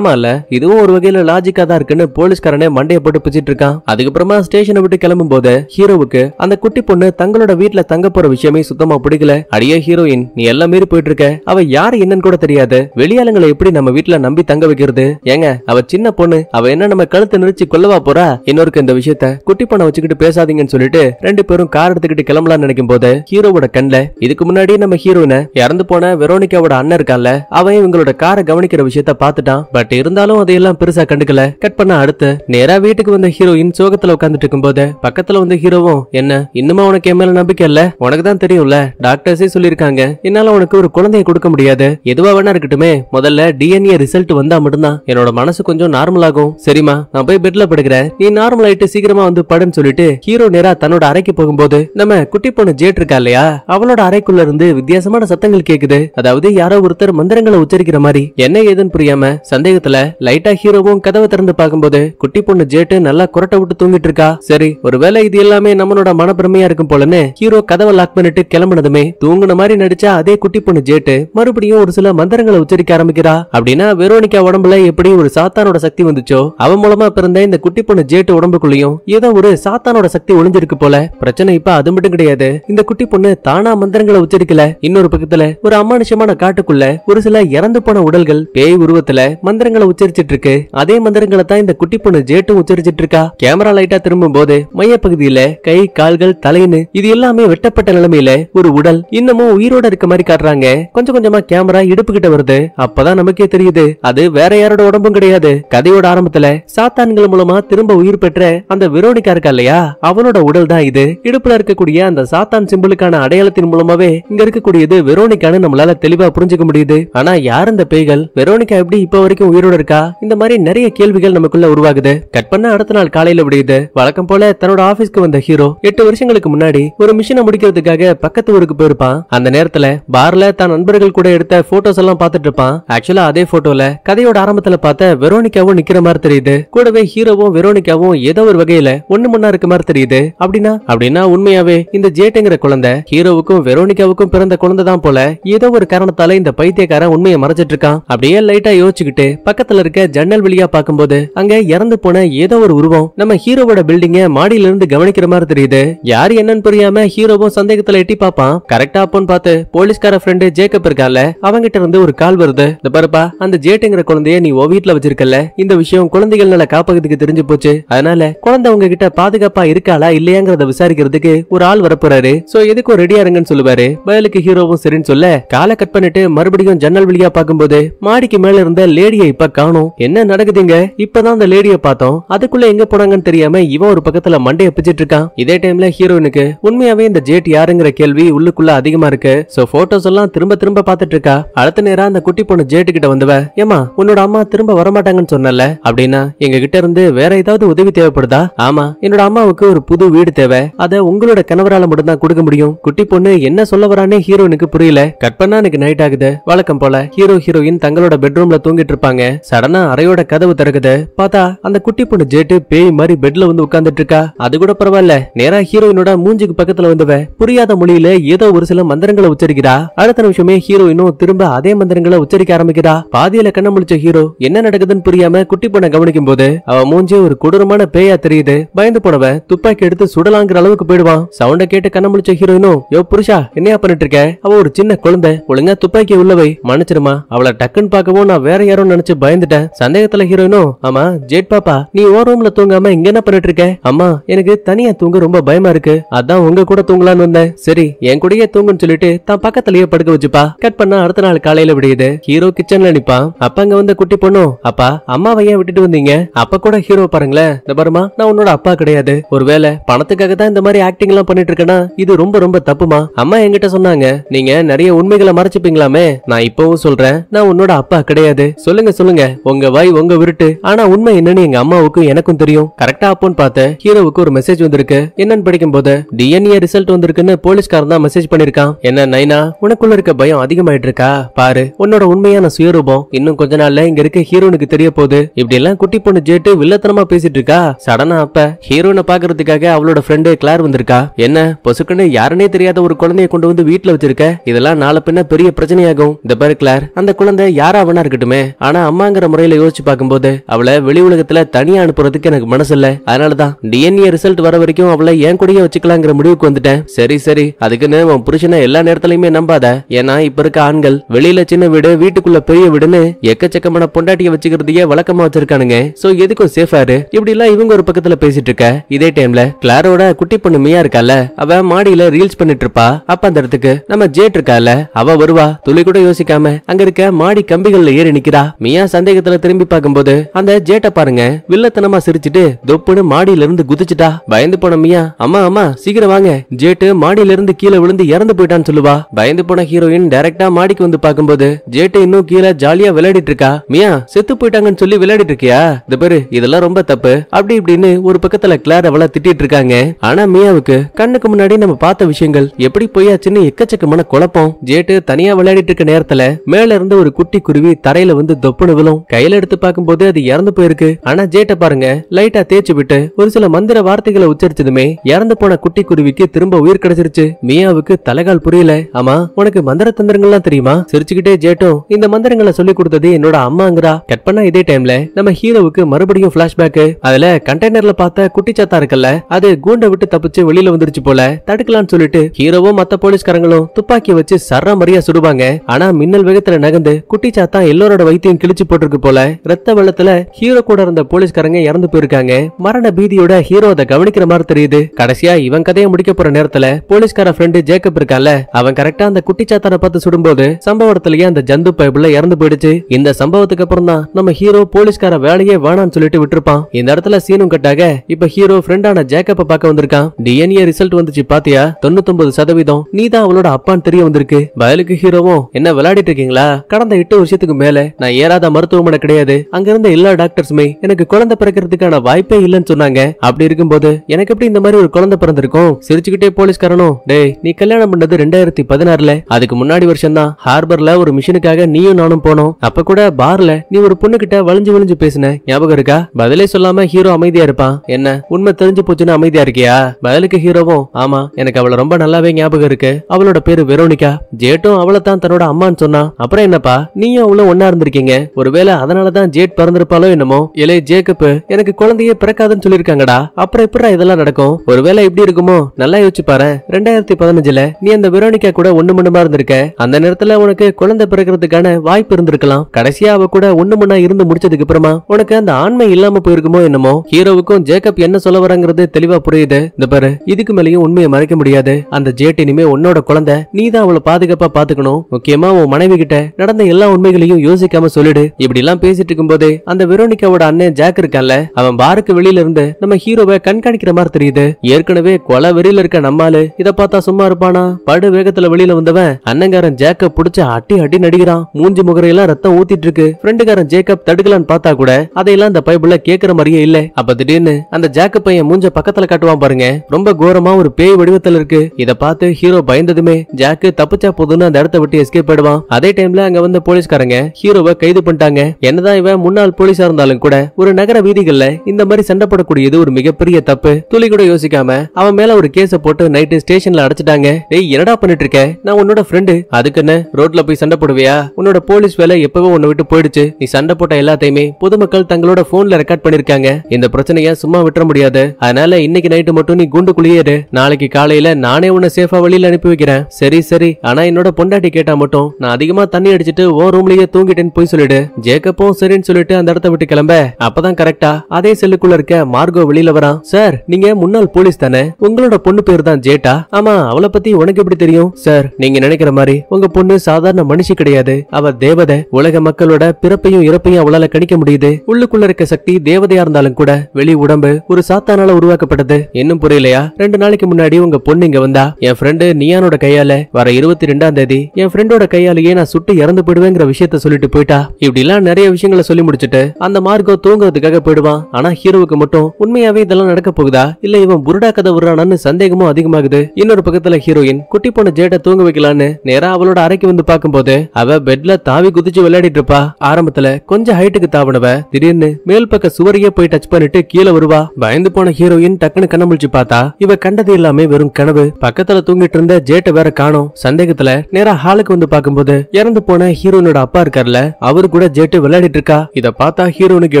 இல்ல இதுவும் ஒரு வகையில லாஜிக்கா தான் இருக்குன்னு போலீஸ்காரனே மண்டைய போட்டு பிச்சிட்டு இருக்கான். அதுக்கப்புறமா ஸ்டேஷனை விட்டு கிளம்பும் போது ஹீரோவுக்கு அந்த குட்டி பொண்ணு தங்களோட வீட்ல தங்க போற விஷயமே சுத்தமா பிடிக்கல. அடியே ஹீரோயின் நீ எல்லாம் மீறி போயிட்டு இருக்க அவ யாரு என்னன்னு கூட தெரியாது. வெளியாளுங்களை எப்படி நம்ம வீட்டுல நம்பி தங்க வைக்கிறது? ஏங்க அவ சின்ன பொண்ணு. அவ என்ன நம்ம கழுத்தை நெரிச்சு கொல்லவா போறா? இன்னொருக்கு இந்த விஷயத்த குட்டி பொண்ணை வச்சுக்கிட்டு பேசாதீங்கன்னு சொல்லிட்டு ரெண்டு பேரும் கார் எடுத்துக்கிட்டு கிளம்பலாம்னு நினைக்கும் போது ஹீரோவோட கண்ல இதுக்கு முன்னாடி நம்ம ஹீரோயினை இறந்து போன வெரோனிகாவோட அண்ணன் இருக்கான்ல அவன் இவங்களோட காரை கவனிக்கிற விஷயத்த பாத்துட்டான் பட் இருந்தாலும் அதையெல்லாம் பெருசா கண்டுக்கல. கட் பண்ண அடுத்து நேரா வீட்டுக்கு வந்த ஹீரோயின் சோகத்துல உட்காந்துட்டு இருக்கும்போது பக்கத்துல வந்த ஹீரோவும் என்ன இன்னுமா உனக்கு என் மேல நம்பிக்கை இல்ல? உனக்கு தான் தெரியும்ல? டாக்டர்ஸே சொல்லிருக்காங்க என்னால உனக்கு ஒரு குழந்தைய கொடுக்க முடியாது. எதுவா வேணா இருக்கட்டுமே. முதல்ல டிஎன்ஏ ரிசல்ட் வந்தா மட்டும்தான். என்னோட மனசு கொஞ்சம் நார்மல் ஆகும். சரிமா நான் போய் பெட்ல படுக்கிறேன். நீ நார்மல் ஆயிட்டு சீக்கிரமா வந்து படுன்னு சொல்லிட்டு ஹீரோ நேரா தன்னோட அறைக்கு போகும்போது நம்ம குட்டி பொண்ணு ஜேட் இருக்கா இல்லையா? அவளோட அறைக்குள்ள இருந்து வித்தியாசமான சத்தங்கள் கேக்குது. அதாவது யாரோ ஒருத்தர் மந்திரங்களை உச்சரிக்கிற மாதிரி. என்ன ஏதுன்னு புரியாம சந்தேகத்துல லைட்டா ஹீரோவும் கதவை திறந்து பார்க்கும்போது குட்டி பொண்ணு ஜேட்டு நல்லா குரட்டை விட்டு தூங்கிட்டு இருக்கா. சரி ஒருவேளை இது எல்லாமே நம்மளோட மனப்பிரமையா இருக்கும் போலன்னு ஹீரோ கதவை லாக் பண்ணிட்டு கிளம்புனதுமே தூங்குன மாதிரி நடிச்ச அதே குட்டி பொண்ணு ஜேட்டு மறுபடியும் ஒரு சில மந்திரங்களை உச்சரிக்க ஆரம்பிக்கிறா. அப்படின்னா வெரோனிகா உடம்புல எப்படி ஒரு சாத்தானோட சக்தி வந்துச்சோ அவன் மூலமா பிறந்த இந்த குட்டி பொண்ணு ஜேட்டு உடம்புக்குள்ளயும் ஏதோ ஒரு சாத்தானோட சக்தி ஒளிஞ்சிருக்கு போல. பிரச்சனை இப்ப அது மட்டும் கிடையாது. இந்த குட்டி பொண்ணு தானா மந்திரங்களை உச்சரிக்கல. இன்னொரு பக்கத்துல ஒரு அமானுஷமான காட்டுக்குள்ள ஒரு சில இறந்து போன உடல்கள் பேய் உருவத்துல மந்திரங்களை உச்சரிச்சிட்டு இருக்கு அதே மந்திரங்களை தான் இந்த குட்டி பொண்ணு ஜேட்டும் உச்சரிச்சிட்டு இருக்கா கேமரா லைட்டா திரும்பும் போது மையப்பகுதியில கை கால்கள் தலைன்னு இது எல்லாமே வெட்டப்பட்ட நிலைமையில ஒரு உடல் இன்னமும் உயிரோட இருக்க மாதிரி காட்டுறாங்க. கொஞ்சம் கொஞ்சமா கேமரா இடுப்பு கிட்ட வருது. அப்பதான் நமக்கே தெரியுது. அது வேற யாரோட உடம்பும் கிடையாது. கதையோட ஆரம்பத்துல சாத்தான்கள் மூலமா திரும்ப உயிர் பெற்ற அந்த விரோனிகா இருக்கா இல்லையா? அவளோட உடல் தான் இது. இடுப்புல இருக்கக்கூடிய அந்த சாத்தான் சிம்பிளுக்கான அடையாளத்தின் மூலமாவே இங்க இருக்கக்கூடியது வெரோனிகான்னு நம்மளால தெளிவா புரிஞ்சுக்க முடியுது. ஆனா யார் இந்த பேய்கள்? வெரோனிகா எப்படி இப்ப வரைக்கும் உயிரோட இருக்கா? இந்த மாதிரி நிறைய கேள்விகள் நமக்குள்ள உருவாகுது. கட் பண்ண அடுத்த நாள் காலையில விடியுது. வழக்கம் போல தன்னோட ஆபீஸ்க்கு வந்த ஹீரோ எட்டு வருஷங்களுக்கு முன்னாடி ஒரு மிஷினை முடிக்கிறதுக்காக பக்கத்து ஊருக்கு போயிருப்பான். அந்த நேரத்துல பார்ல தன் நண்பர்கள் கூட எடுத்த போட்டோஸ் எல்லாம் பாத்துட்டு இருப்பான். ஆக்சுவலா அதே போட்டோல கதையோட ஆரம்பத்துல பார்த்த வெரோனிகாவும் நிக்கிற மாதிரி தெரியுது. கூடவே ஹீரோவும் வெரோனிகாவும் ஏதோ ஒரு வகையில ஒண்ணு முன்னா இருக்க மாதிரி தெரியுது. அப்படின்னா? அப்படின்னா உண்மையாவே இந்த ஜேட்டுங்கிற குழந்தை ஹீரோவுக்கும் வெரோனிகாவுக்கும் பிறந்த குழந்தை தான் போல ஏதோ ஒரு காரணத்தால இந்த பைத்தியக்காரன் உண்மையை மறைச்சிட்டு இருக்கான். அப்படியே லைட்டா யோசிச்சுக்கிட்டு பக்கத்துல இருக்க ஜன்னல் வழியா பார்க்கும்போது அங்க இறந்து போன ஏதோ ஒரு உருவம் நம்ம ஹீரோவோட பில்டிங்க மாடியில இருந்து கவனிக்கிற மாதிரி தெரியுது. யாரு என்னன்னு புரியாம ஹீரோவும் சந்தேகத்துல எட்டி பார்ப்பான். கரெக்டா அப்போன்னு பார்த்து போலீஸ்கார ஃப்ரெண்டு ஜேக்கப் இருக்கான்ல அவங்கிட்ட இருந்து ஒரு கால் வருது. இந்த பாருப்பா அந்த ஜேட்டுங்கிற குழந்தைய நீ ஓ வீட்டுல வச்சிருக்கல இந்த விஷயம் குழந்தைகள் நல காப்பகத்துக்கு தெரிஞ்சு போச்சு. அதனால குழந்தை உங்ககிட்ட பாதுகாப்பா இருக்காளா இல்லையாங்கிறத விசாரிக்கிறதுக்கு ஒரு ஆள் வரப்போறாரு. சோ எதுக்கும் ரெடியா இருங்கன்னு சொல்லுவாரு. பயலுக்கு ஹீரோவும் சரின்னு சொல்ல காலை கட் பண்ணிட்டு மறுபடியும் ஜன்னல் வழியா பாக்கும்போது மாடிக்கு மேல இருந்த லேடியை இப்ப காணும். என்ன நடக்குதுங்க? இப்பதான் அந்த லேடிய பார்த்தோம். அதுக்குள்ள எங்க போனாங்கன்னு தெரியாம இவன் ஒரு பக்கத்துல மண்டைய பிச்சிட்டு இருக்கான். இதே டைம்ல ஹீரோயினுக்கு உண்மையாவே இந்த ஜேட் யாருங்கிற கேள்வி உள்ளுக்குள்ள அதிகமா இருக்கு. சோ போட்டோஸ் எல்லாம் திரும்ப திரும்ப பார்த்துட்டு இருக்கா அடுத்த நேரம் அந்த குட்டி பொண்ணு ஜேட்டு கிட்ட வந்தவ ஏமா உன்னோட அம்மா திரும்ப வரமாட்டாங்கன்னு சொன்னல? அப்படின்னா எங்க கிட்ட இருந்து வேற ஏதாவது உதவி தேவைப்படுதா? ஆமா என்னோட அம்மாவுக்கு ஒரு புது வீடு தேவை. அதை உங்களோட கணவரால மட்டும் தான் கொடுக்க முடியும். குட்டி பொண்ணு என்ன சொல்ல வரானே ஹீரோனுக்கு புரியல. கட் பண்ணா எனக்கு நைட் ஆகுது. வழக்கம் போல ஹீரோ ஹீரோயின் தங்களோட பெட்ரூம்ல தூங்கிட்டு இருப்பாங்க சடனா அறையோட கதவு திறக்குது. பார்த்தா அந்த குட்டி பொண்ணு ஜேட்டு பேய் மாதிரி பெட்ல வந்து உட்கார்ந்துட்டு இருக்கா அது கூட பரவாயில்ல. நேரா ஹீரோயினோட மூஞ்சுக்கு பக்கத்துல வந்தவ. புரியாத மொழியில ஏதோ ஒரு சில மந்திரங்களை உச்சரிக்கிறா அடுத்த நிமிஷமே ஹீரோயினும் திரும்ப அதே மந்திரங்களை உச்சரிக்க ஆரம்பிக்கிறா. பாதியில கண்ண முழிச்ச ஹீரோ என்ன நடக்குதுன்னு புரியாம குட்டி பொண்ணை கவனிக்கும் போது அவ மூஞ்சி ஒரு கொடூரமான பேயா தெரியுது. பயந்து போனவ துப்பாக்கி எடுத்து சுடலாங்கிற அளவுக்கு போயிடுவான். சவுண்ட கேட்டு கண்ண முழிச்ச ஹீரோயினும் யோ புருஷா என்னையா பண்ணிட்டு இருக்க அவ ஒரு சின்ன குழந்தை. ஒழுங்கா துப்பாக்கி உள்ளவை மன்னிச்சிருமா. அவளை டக்குன்னு பார்க்கவும் நான் வேற யாரும் நினைச்சு பயந்துட்டேன். சந்தேகத்துல ஹீரோயினும் ஆமா ஜேட் பாப்பா நீ ஓ ரூம்ல தூங்காம இங்க என்ன பண்ணிட்டு இருக்க அம்மா எனக்கு தனியா தூங்க ரொம்ப பயமா இருக்கு. அதான் உங்க கூட தூங்கலான்னு வந்தேன். சரி என் கூடயே தூங்குன்னு சொல்லிட்டு தான் பக்கத்துலயே படுக்க வச்சுப்பா. கட் பண்ணா அடுத்த நாள் காலையில விடியுது. ஹீரோ கிச்சன்ல நிப்பான் அப்ப அங்க வந்த குட்டி பொண்ணும் அப்பா அம்மாவை ஏன் விட்டுட்டு வந்தீங்க? அப்ப கூட ஹீரோ பாருங்களேன். இந்த பாருமா நான் உன்னோட அப்பா கிடையாது. ஒருவேளை பணத்துக்காக தான் இந்த மாதிரி ஆக்டிங் எல்லாம் பண்ணிட்டு இருக்கேன்னா இது ரொம்ப ரொம்ப தப்புமா அம்மா என்கிட்ட சொன்னாங்க நீங்க நிறைய உண்மைகளை மறைச்சுப்பீங்களாமே. நான் இப்பவும் சொல்றேன் நான் உன்னோட அப்பா கிடையாது. சொல்லுங்க சொல்லுங்க. உங்க வாய் உங்க விருட்டு. ஆனா உண்மை என்னன்னு எங்க அம்மாவுக்கும் எனக்கும் தெரியும். கரெக்டா அப்போன்னு பார்த்த ஹீரோவுக்கு ஒரு மெசேஜ் வந்திருக்கு. என்னன்னு படிக்கும் போது டிஎன்ஏ ரிசல்ட் வந்திருக்குன்னு போலீஸ்காரன் தான் மெசேஜ் பண்ணிருக்கான் என்ன நைனா உனக்குள்ள இருக்க பயம் அதிகமாயிட்டு இருக்கா பாரு உன்னோட உண்மையான சுயரூபம் இன்னும் கொஞ்ச நாள்ல இங்க இருக்க ஹீரோனுக்கு தெரிய போகுது இப்படி எல்லாம் குட்டி பொண்ணு ஜேட்டு வில்லத்தனமா பேசிட்டு இருக்கா சடனா அப்ப ஹீரோனை பாக்குறதுக்காக அவளோட ஃப்ரெண்டு கிளார் வந்திருக்கா? என்ன பொசுக்குன்னு யாருனே தெரியாத ஒரு குழந்தைய கொண்டு வந்து வீட்டுல வச்சிருக்க? இதெல்லாம் நாளை பின்ன பெரிய பிரச்சனையாகும். இந்த பாரு கிளார் அந்த குழந்தை யாரா வேணா இருக்கட்டுமே? ஆனா அம்மாங்கிற முறையில யோசிச்சு பார்க்கும்போது அவளை வெளி உலகத்துல தனியா அனுப்புறதுக்கு எனக்கு மனசு இல்ல அதனாலதான் டிஎன்ஏ ரிசல்ட் வர வரைக்கும் அவளை என் கூடயே வச்சுக்கலாங்கிற முடிவுக்கு வந்துட்டேன். சரி சரி அதுக்குன்னு உன் புருஷனை எல்லா நேரத்திலயுமே நம்பாத. ஏன்னா இப்ப இருக்க ஆண்கள் வெளியில சின்ன வீடு வீட்டுக்குள்ள பெரிய வீடுன்னு எக்கச்சக்கமான பொண்டாட்டிய வச்சுக்கிறதையே வழக்கமா வச்சிருக்கானுங்க. சோ எதுக்கும் சேஃபாரு இப்படி எல்லாம் இவங்க ஒரு பக்கத்துல பேசிட்டு இருக்க. இதே டைம்ல கிளாரோட குட்டி பொண்ணு மியா இருக்கால. அவ மாடியில ரீல்ஸ் பண்ணிட்டு இருப்பா. அப்ப அந்த இடத்துக்கு நம்ம ஜேட் இருக்கால. அவ வருவா. துளி கூட யோசிக்காம அங்க இருக்க மாடி கம்பிகள்ல ஏறி நிக்கிறா. மியா சந்தேகத்துல திரும்பி பார்க்கும்போது அந்த ஜேட்ட பாருங்க. வில்லத்தனமா சிரிச்சிட்டு தொப்புன்னு மாடியில இருந்து குதிச்சுட்டா. பயந்து போன மியா அம்மா அம்மா சீக்கிரம் வாங்க. ஜேட்டு மாடியில இருந்து கீழே விழுந்து இறந்து போயிட்டான்னு சொல்லுவா. பயந்து போன ஹீரோயின் டைரக்டா மாடிக்கு வந்து பார்க்கும்போது ஜேட்டு இன்னும் கீழே ஜாலியா விளையாடிட்டு இருக்கா மியா செத்து போயிட்டாங்கன்னு சொல்லி விளையாடிட்டு இருக்கியா இந்த பேரு இதெல்லாம் ரொம்ப தப்பு. அப்படி இப்படின்னு ஒரு பக்கத்துல கிளார் அவள திட்டிட்டு இருக்காங்க ஆனா மியாவுக்கு கண்ணுக்கு முன்னாடி நம்ம பார்த்த விஷயங்கள் எப்படி போயாச்சுன்னு எக்கச்சக்கமான குழப்பம். ஜேட்டு தனியா விளையாடிட்டு இருக்க நேரத்துல மேல இருந்து ஒரு குட்டி குருவி தரையில வந்து தொப்புனு விழும். கையில எடுத்து பார்க்கும்போது அது இறந்து போயிருக்கு. ஆனா ஜேட்ட பாருங்க லைட்டா தேய்ச்சி விட்டு ஒரு சில மந்திர வார்த்தைகளை உச்சரிச்சதுமே இறந்து போன குட்டி குருவிக்கு திரும்ப உயிர் கிடைச்சிருச்சு. மியாவுக்கு தலைகால் புரியல. ஆமா உனக்கு மந்திர தந்திரங்கள்லாம் தெரியுமா? சிரிச்சுக்கிட்டே ஜேட்டும் இந்த மந்திரங்களை சொல்லி கொடுத்தது என்னோட அம்மாங்கிறா. கட் பண்ண இதே டைம்ல நம்ம ஹீரோவுக்கு மறுபடியும் பிளாஷ்பேக் அதுல கண்டெய்னர்ல பார்த்த குட்டி சாத்தா இருக்குல்ல அது கூண்டை விட்டு தப்பிச்சு வெளியில வந்துருச்சு போல. தடுக்கலாம்னு சொல்லிட்டு ஹீரோவும் மத்த போலீஸ்காரங்களும் துப்பாக்கி வச்சு சர்ற மரியா சுடுவாங்க. ஆனா மின்னல் வேகத்துல நகர்ந்து குட்டி சாத்தா எல்லோரோட வைத்தியம் கிழிச்சு போட்டிருக்கு போல. ரத்த வெள்ளத்துல ஹீரோ கூட இருந்த போலீஸ்காரங்க இறந்து போயிருக்காங்க. மரண பீதியோட ஹீரோ அதை கவனிக்கிற மாதிரி தெரியுது. கடைசியா இவன் கதையை முடிக்க போற நேரத்துல போலீஸ்கார ஃப்ரெண்டு ஜேக்கப் இருக்கான்ல அவன் கரெக்டா அந்த குட்டி சாத்தான பார்த்து சுடும்போது சம்பவ இடத்துலயே அந்த ஜந்து பைப்புல இறந்து போயிடுச்சு. இந்த சம்பவத்துக்கு அப்புறம் தான் நம்ம ஹீரோ போலீஸ்கார வேலையே வேணாம்னு சொல்லிட்டு விட்டுருப்பான். இந்த இடத்துல சீனும் கட்டாக இப்ப ஹீரோ ஃப்ரெண்டான ஜேக்கப்ப பார்க்க வந்திருக்கான். டிஎன்ஏ ரிசல்ட் வந்துச்சு பாத்தியா? தொண்ணூத்தொன்பது சதவீதம் நீ தான் அவளோட அப்பான்னு தெரிய வந்திருக்கு. பயலுக்கு ஹீரோவும் என்ன விளையாடிட்டு இருக்கீங்களா? கடந்த எட்டு வருஷத்துக்கு மேல நான் ஏறாத மருத்துவமனை கிடையாது. அங்க இருந்த எல்லா டாக்டர்ஸுமே எனக்கு குழந்தை பிறக்கிறதுக்கான வாய்ப்பே இல்லைன்னு சொன்னாங்க. அப்படி இருக்கும்போது எனக்கு எப்படி இந்த மாதிரி ஒரு குழந்தை பிறந்திருக்கும்? சிரிச்சுக்கிட்டே போலீஸ்காரனும் டேய் நீ கல்யாணம் பண்ணது ரெண்டாயிரத்தி பதினாறுல? அதுக்கு முன்னாடி வருஷம் தான் ஹார்பர்ல ஒரு மிஷனுக்காக நீயும் நானும் போனோம். அப்ப கூட பார்ல நீ ஒரு பொண்ணு கிட்ட வளைஞ்சு வளைஞ்சு பேசின. ஞாபகம் இருக்கா? பதிலே சொல்லாம ஹீரோ அமைதியா இருப்பான். என்ன? உண்மை தெரிஞ்சு போச்சுன்னு அமைதியா இருக்கியா? பதிலுக்கு ஹீரோவும் ஆமா எனக்கு அவள ரொம்ப நல்லாவே ஞாபகம் இருக்கு. அவளோட பேரு வெரோனிகா. ஜேட்டும் அவளை தான் தன்னோட அம்மான்னு சொன்னா அப்புறம் என்னப்பா? நீயும் அவளும் ஒன்னா இருந்திருக்கீங்க. ஒருவேளை அதனாலதான் ஜேட் பிறந்திருப்பாளோ என்னமோ? இலே ஜேக்கப் எனக்கு குழந்தையே பிறக்காதுன்னு சொல்லிருக்காங்கடா அப்புறம் எப்படி இதெல்லாம் நடக்கும்? ஒருவேளை இப்படி இருக்குமோ? நல்லா யோசிச்சு பாரு ரெண்டாயிரத்தி பதினஞ்சுல நீ அந்த வெரோனிகா கூட ஒண்ணு மண்ணுமா இருந்திருக்க. அந்த நேரத்துல உனக்கு குழந்தை பிறக்கிறதுக்கான வாய்ப்பு இருந்திருக்கலாம். கடைசியா அவ கூட ஒண்ணு மண்ணா இருந்து முடிச்சதுக்கு அப்புறமா உனக்கு அந்த ஆண்மை இல்லாம போயிருக்குமோ என்னமோ? ஹீரோவுக்கும் ஜேக்கப் என்ன சொல்ல வராங்கிறது தெளிவா புரியுது. இந்த பாரு இதுக்கு மேலயும் உண்மையை மறைக்க முடியாது. அந்த ஜேட் இனிமே உன்னோட குழந்தை. நீ தான் அவளை பாதுகாப்பா பாத்துக்கணும் முக்கியமா உன் மனைவி கிட்ட நடந்த எல்லா உண்மைகளையும் யோசிக்காம சொல்லிடு. இப்படி எல்லாம் பேசிட்டு இருக்கும்போதே அந்த வெரோனிகாவோட அண்ணன் ஜாக் இருக்கான்ல அவன் பாருக்கு வெளியில இருந்து நம்ம ஹீரோவை கண்காணிக்கிற மாதிரி தெரியுது. ஏற்கனவே கொலை வெறியில இருக்க நம்மாலு இத பார்த்தா சும்மா இருப்பானா? படு வேகத்துல வெளியில வந்தவன் அண்ணங்காரன் ஜேக்கப் புடிச்சு அட்டி அடி நடிக்கிறான். மூஞ்சி முகரையெல்லாம் ரத்தம் ஊத்திட்டு இருக்கு ஃப்ரெண்டுக்காரன் ஜேக்கப் தடுக்கலான்னு பார்த்தா கூட அதையெல்லாம் அந்த பைபிள்ல கேக்குற மாதிரியே இல்ல. அப்ப திடீர்னு அந்த ஜேக்கப் பையன் மூஞ்ச பக்கத்துல காட்டுவான் பாருங்க. ரொம்ப கோரமா ஒரு பேய் வடிவத்துல இருக்கு. இத பார்த்து ஹீரோ பயந்ததுமே ஜாக்கு தப்பிச்சா போதுன்னு அந்த இடத்த விட்டு எஸ்கேப் ஆயிடுவான். அதே டைம்ல அங்க வந்த போலீஸ்காரங்க ஹீரோவை கைது பண்ணிட்டாங்க. என்னதான் இவன் முன்னாள் போலீஸா இருந்தாலும் கூட ஒரு நகர வீதிகள்ல இந்த மாதிரி சண்டை போடக்கூடியது ஒரு மிகப்பெரிய தப்பு. துளி கூட யோசிக்காம அவன் மேல ஒரு கேஸ போட்டு நைட்டு ஸ்டேஷன்ல அடைச்சிட்டாங்க. டேய் என்னடா பண்ணிட்டு இருக்க? நான் உன்னோட ஃப்ரெண்டு அதுக்கு என்ன? ரோட்ல போய் சண்டை போடுவியா? உன்னோட போலீஸ் வேலை எப்பவோ உன்னை விட்டு போயிடுச்சு. நீ சண்டை போட்ட எல்லாத்தையுமே பொதுமக்கள் தங்களோட போன்ல ரெக்கார்ட் பண்ணிருக்காங்க இந்த பிரச்சனைய சும்மா விட்டுற முடியாது. அதனால இன்னைக்கு நைட்டு மட்டும் நீ குண்டுக்குள்ளேயே இரு. நாளைக்கு காலையில நானே உன்னை சேஃபா வெளியில அனுப்பி வைக்கிறேன். சரி சரி. ஆனா என்னோட பொண்டாட்டி கேட்டா மட்டும் நான் அதிகமா தண்ணி அடிச்சிட்டு ஓ ரூம்லயே தூங்கிட்டேன்னு போய் சொல்லிடு. ஜேக்கப்பும் சரின்னு சொல்லிட்டு அந்த இடத்த விட்டு கிளம்ப. அப்பதான் கரெக்டா அதே செல்லுக்குள்ள இருக்க மார்கோ வெளியில வரான். சார் நீங்க முன்னாள் போலீஸ் தானே? உங்களோட பொண்ணு பேர் தான் ஜேட்டா. ஆமா அவளை பத்தி உனக்கு எப்படி தெரியும்? சார் நீங்க நினைக்கிற மாதிரி உங்க பொண்ணு சாதாரண மனுஷி கிடையாது. அவ தேவதை உலக மக்களோட பிறப்பையும் இறப்பையும் அவளால கணிக்க முடியுது. உள்ளுக்குள்ள இருக்க சக்தி தேவதையா இருந்தாலும் கூட வெளி உடம்பு ஒரு சாத்தானால உருவாக்கப்பட்டது. இன்னும் புரியலையா? ரெண்டு நாளைக்கு முன்னாடி உங்க பொண்ணு இங்க வந்தா என் ஃப்ரெண்டு நியானோட கையால வர இருபத்தி ரெண்டாம் தேதி என் ஃப்ரெண்டோட கையாலேயே நான் சுட்டு இறந்து போயிடுவேங்கிற விஷயத்த சொல்லிட்டு போயிட்டா? இப்படி எல்லாம் நிறைய விஷயங்களை சொல்லி முடிச்சிட்டு அந்த மார்க்கோ தூங்குறதுக்காக போயிடுவான். ஆனா ஹீரோவுக்கு மட்டும் உண்மையாவே இதெல்லாம் நடக்க போகுதா? இல்ல இவன் புருடா கதை விடுறானான்னு சந்தேகமும் அதிகமாகுது. இன்னொரு பக்கத்துல ஹீரோயின் குட்டி பொண்ணு ஜேட்ட தூங்க வைக்கலான்னு நேரா அவளோட அறைக்கு வந்து பார்க்கும்போது அவ பெட்ல தாவி குதிச்சு விளையாடிட்டு இருப்பா. ஆரம்பத்துல கொஞ்சம் ஹைட்டுக்கு தாவனவ திடீர்னு மேல் பக்க சுவரையே போய் டச் பண்ணிட்டு கீழே வருவா. பயந்து போன ஹீரோயின் டக்குன்னு கண்ண முழிச்சு பார்த்தா இவ கண்டது எல்லாமே வெறும் கனவு. பக்கத்துல தூங்கிட்டு இருந்த ஜேட்ட வேற காணும். சந்தேகத்துல நேரா ஹாலுக்கு வந்து பார்க்கும்போது இறந்து போன ஹீரோனோட அப்பா இருக்கார்ல அவரு கூட ஜேட்டு விளையாடிட்டு இருக்கா. இத பார்த்தா ஹீரோனுக்கு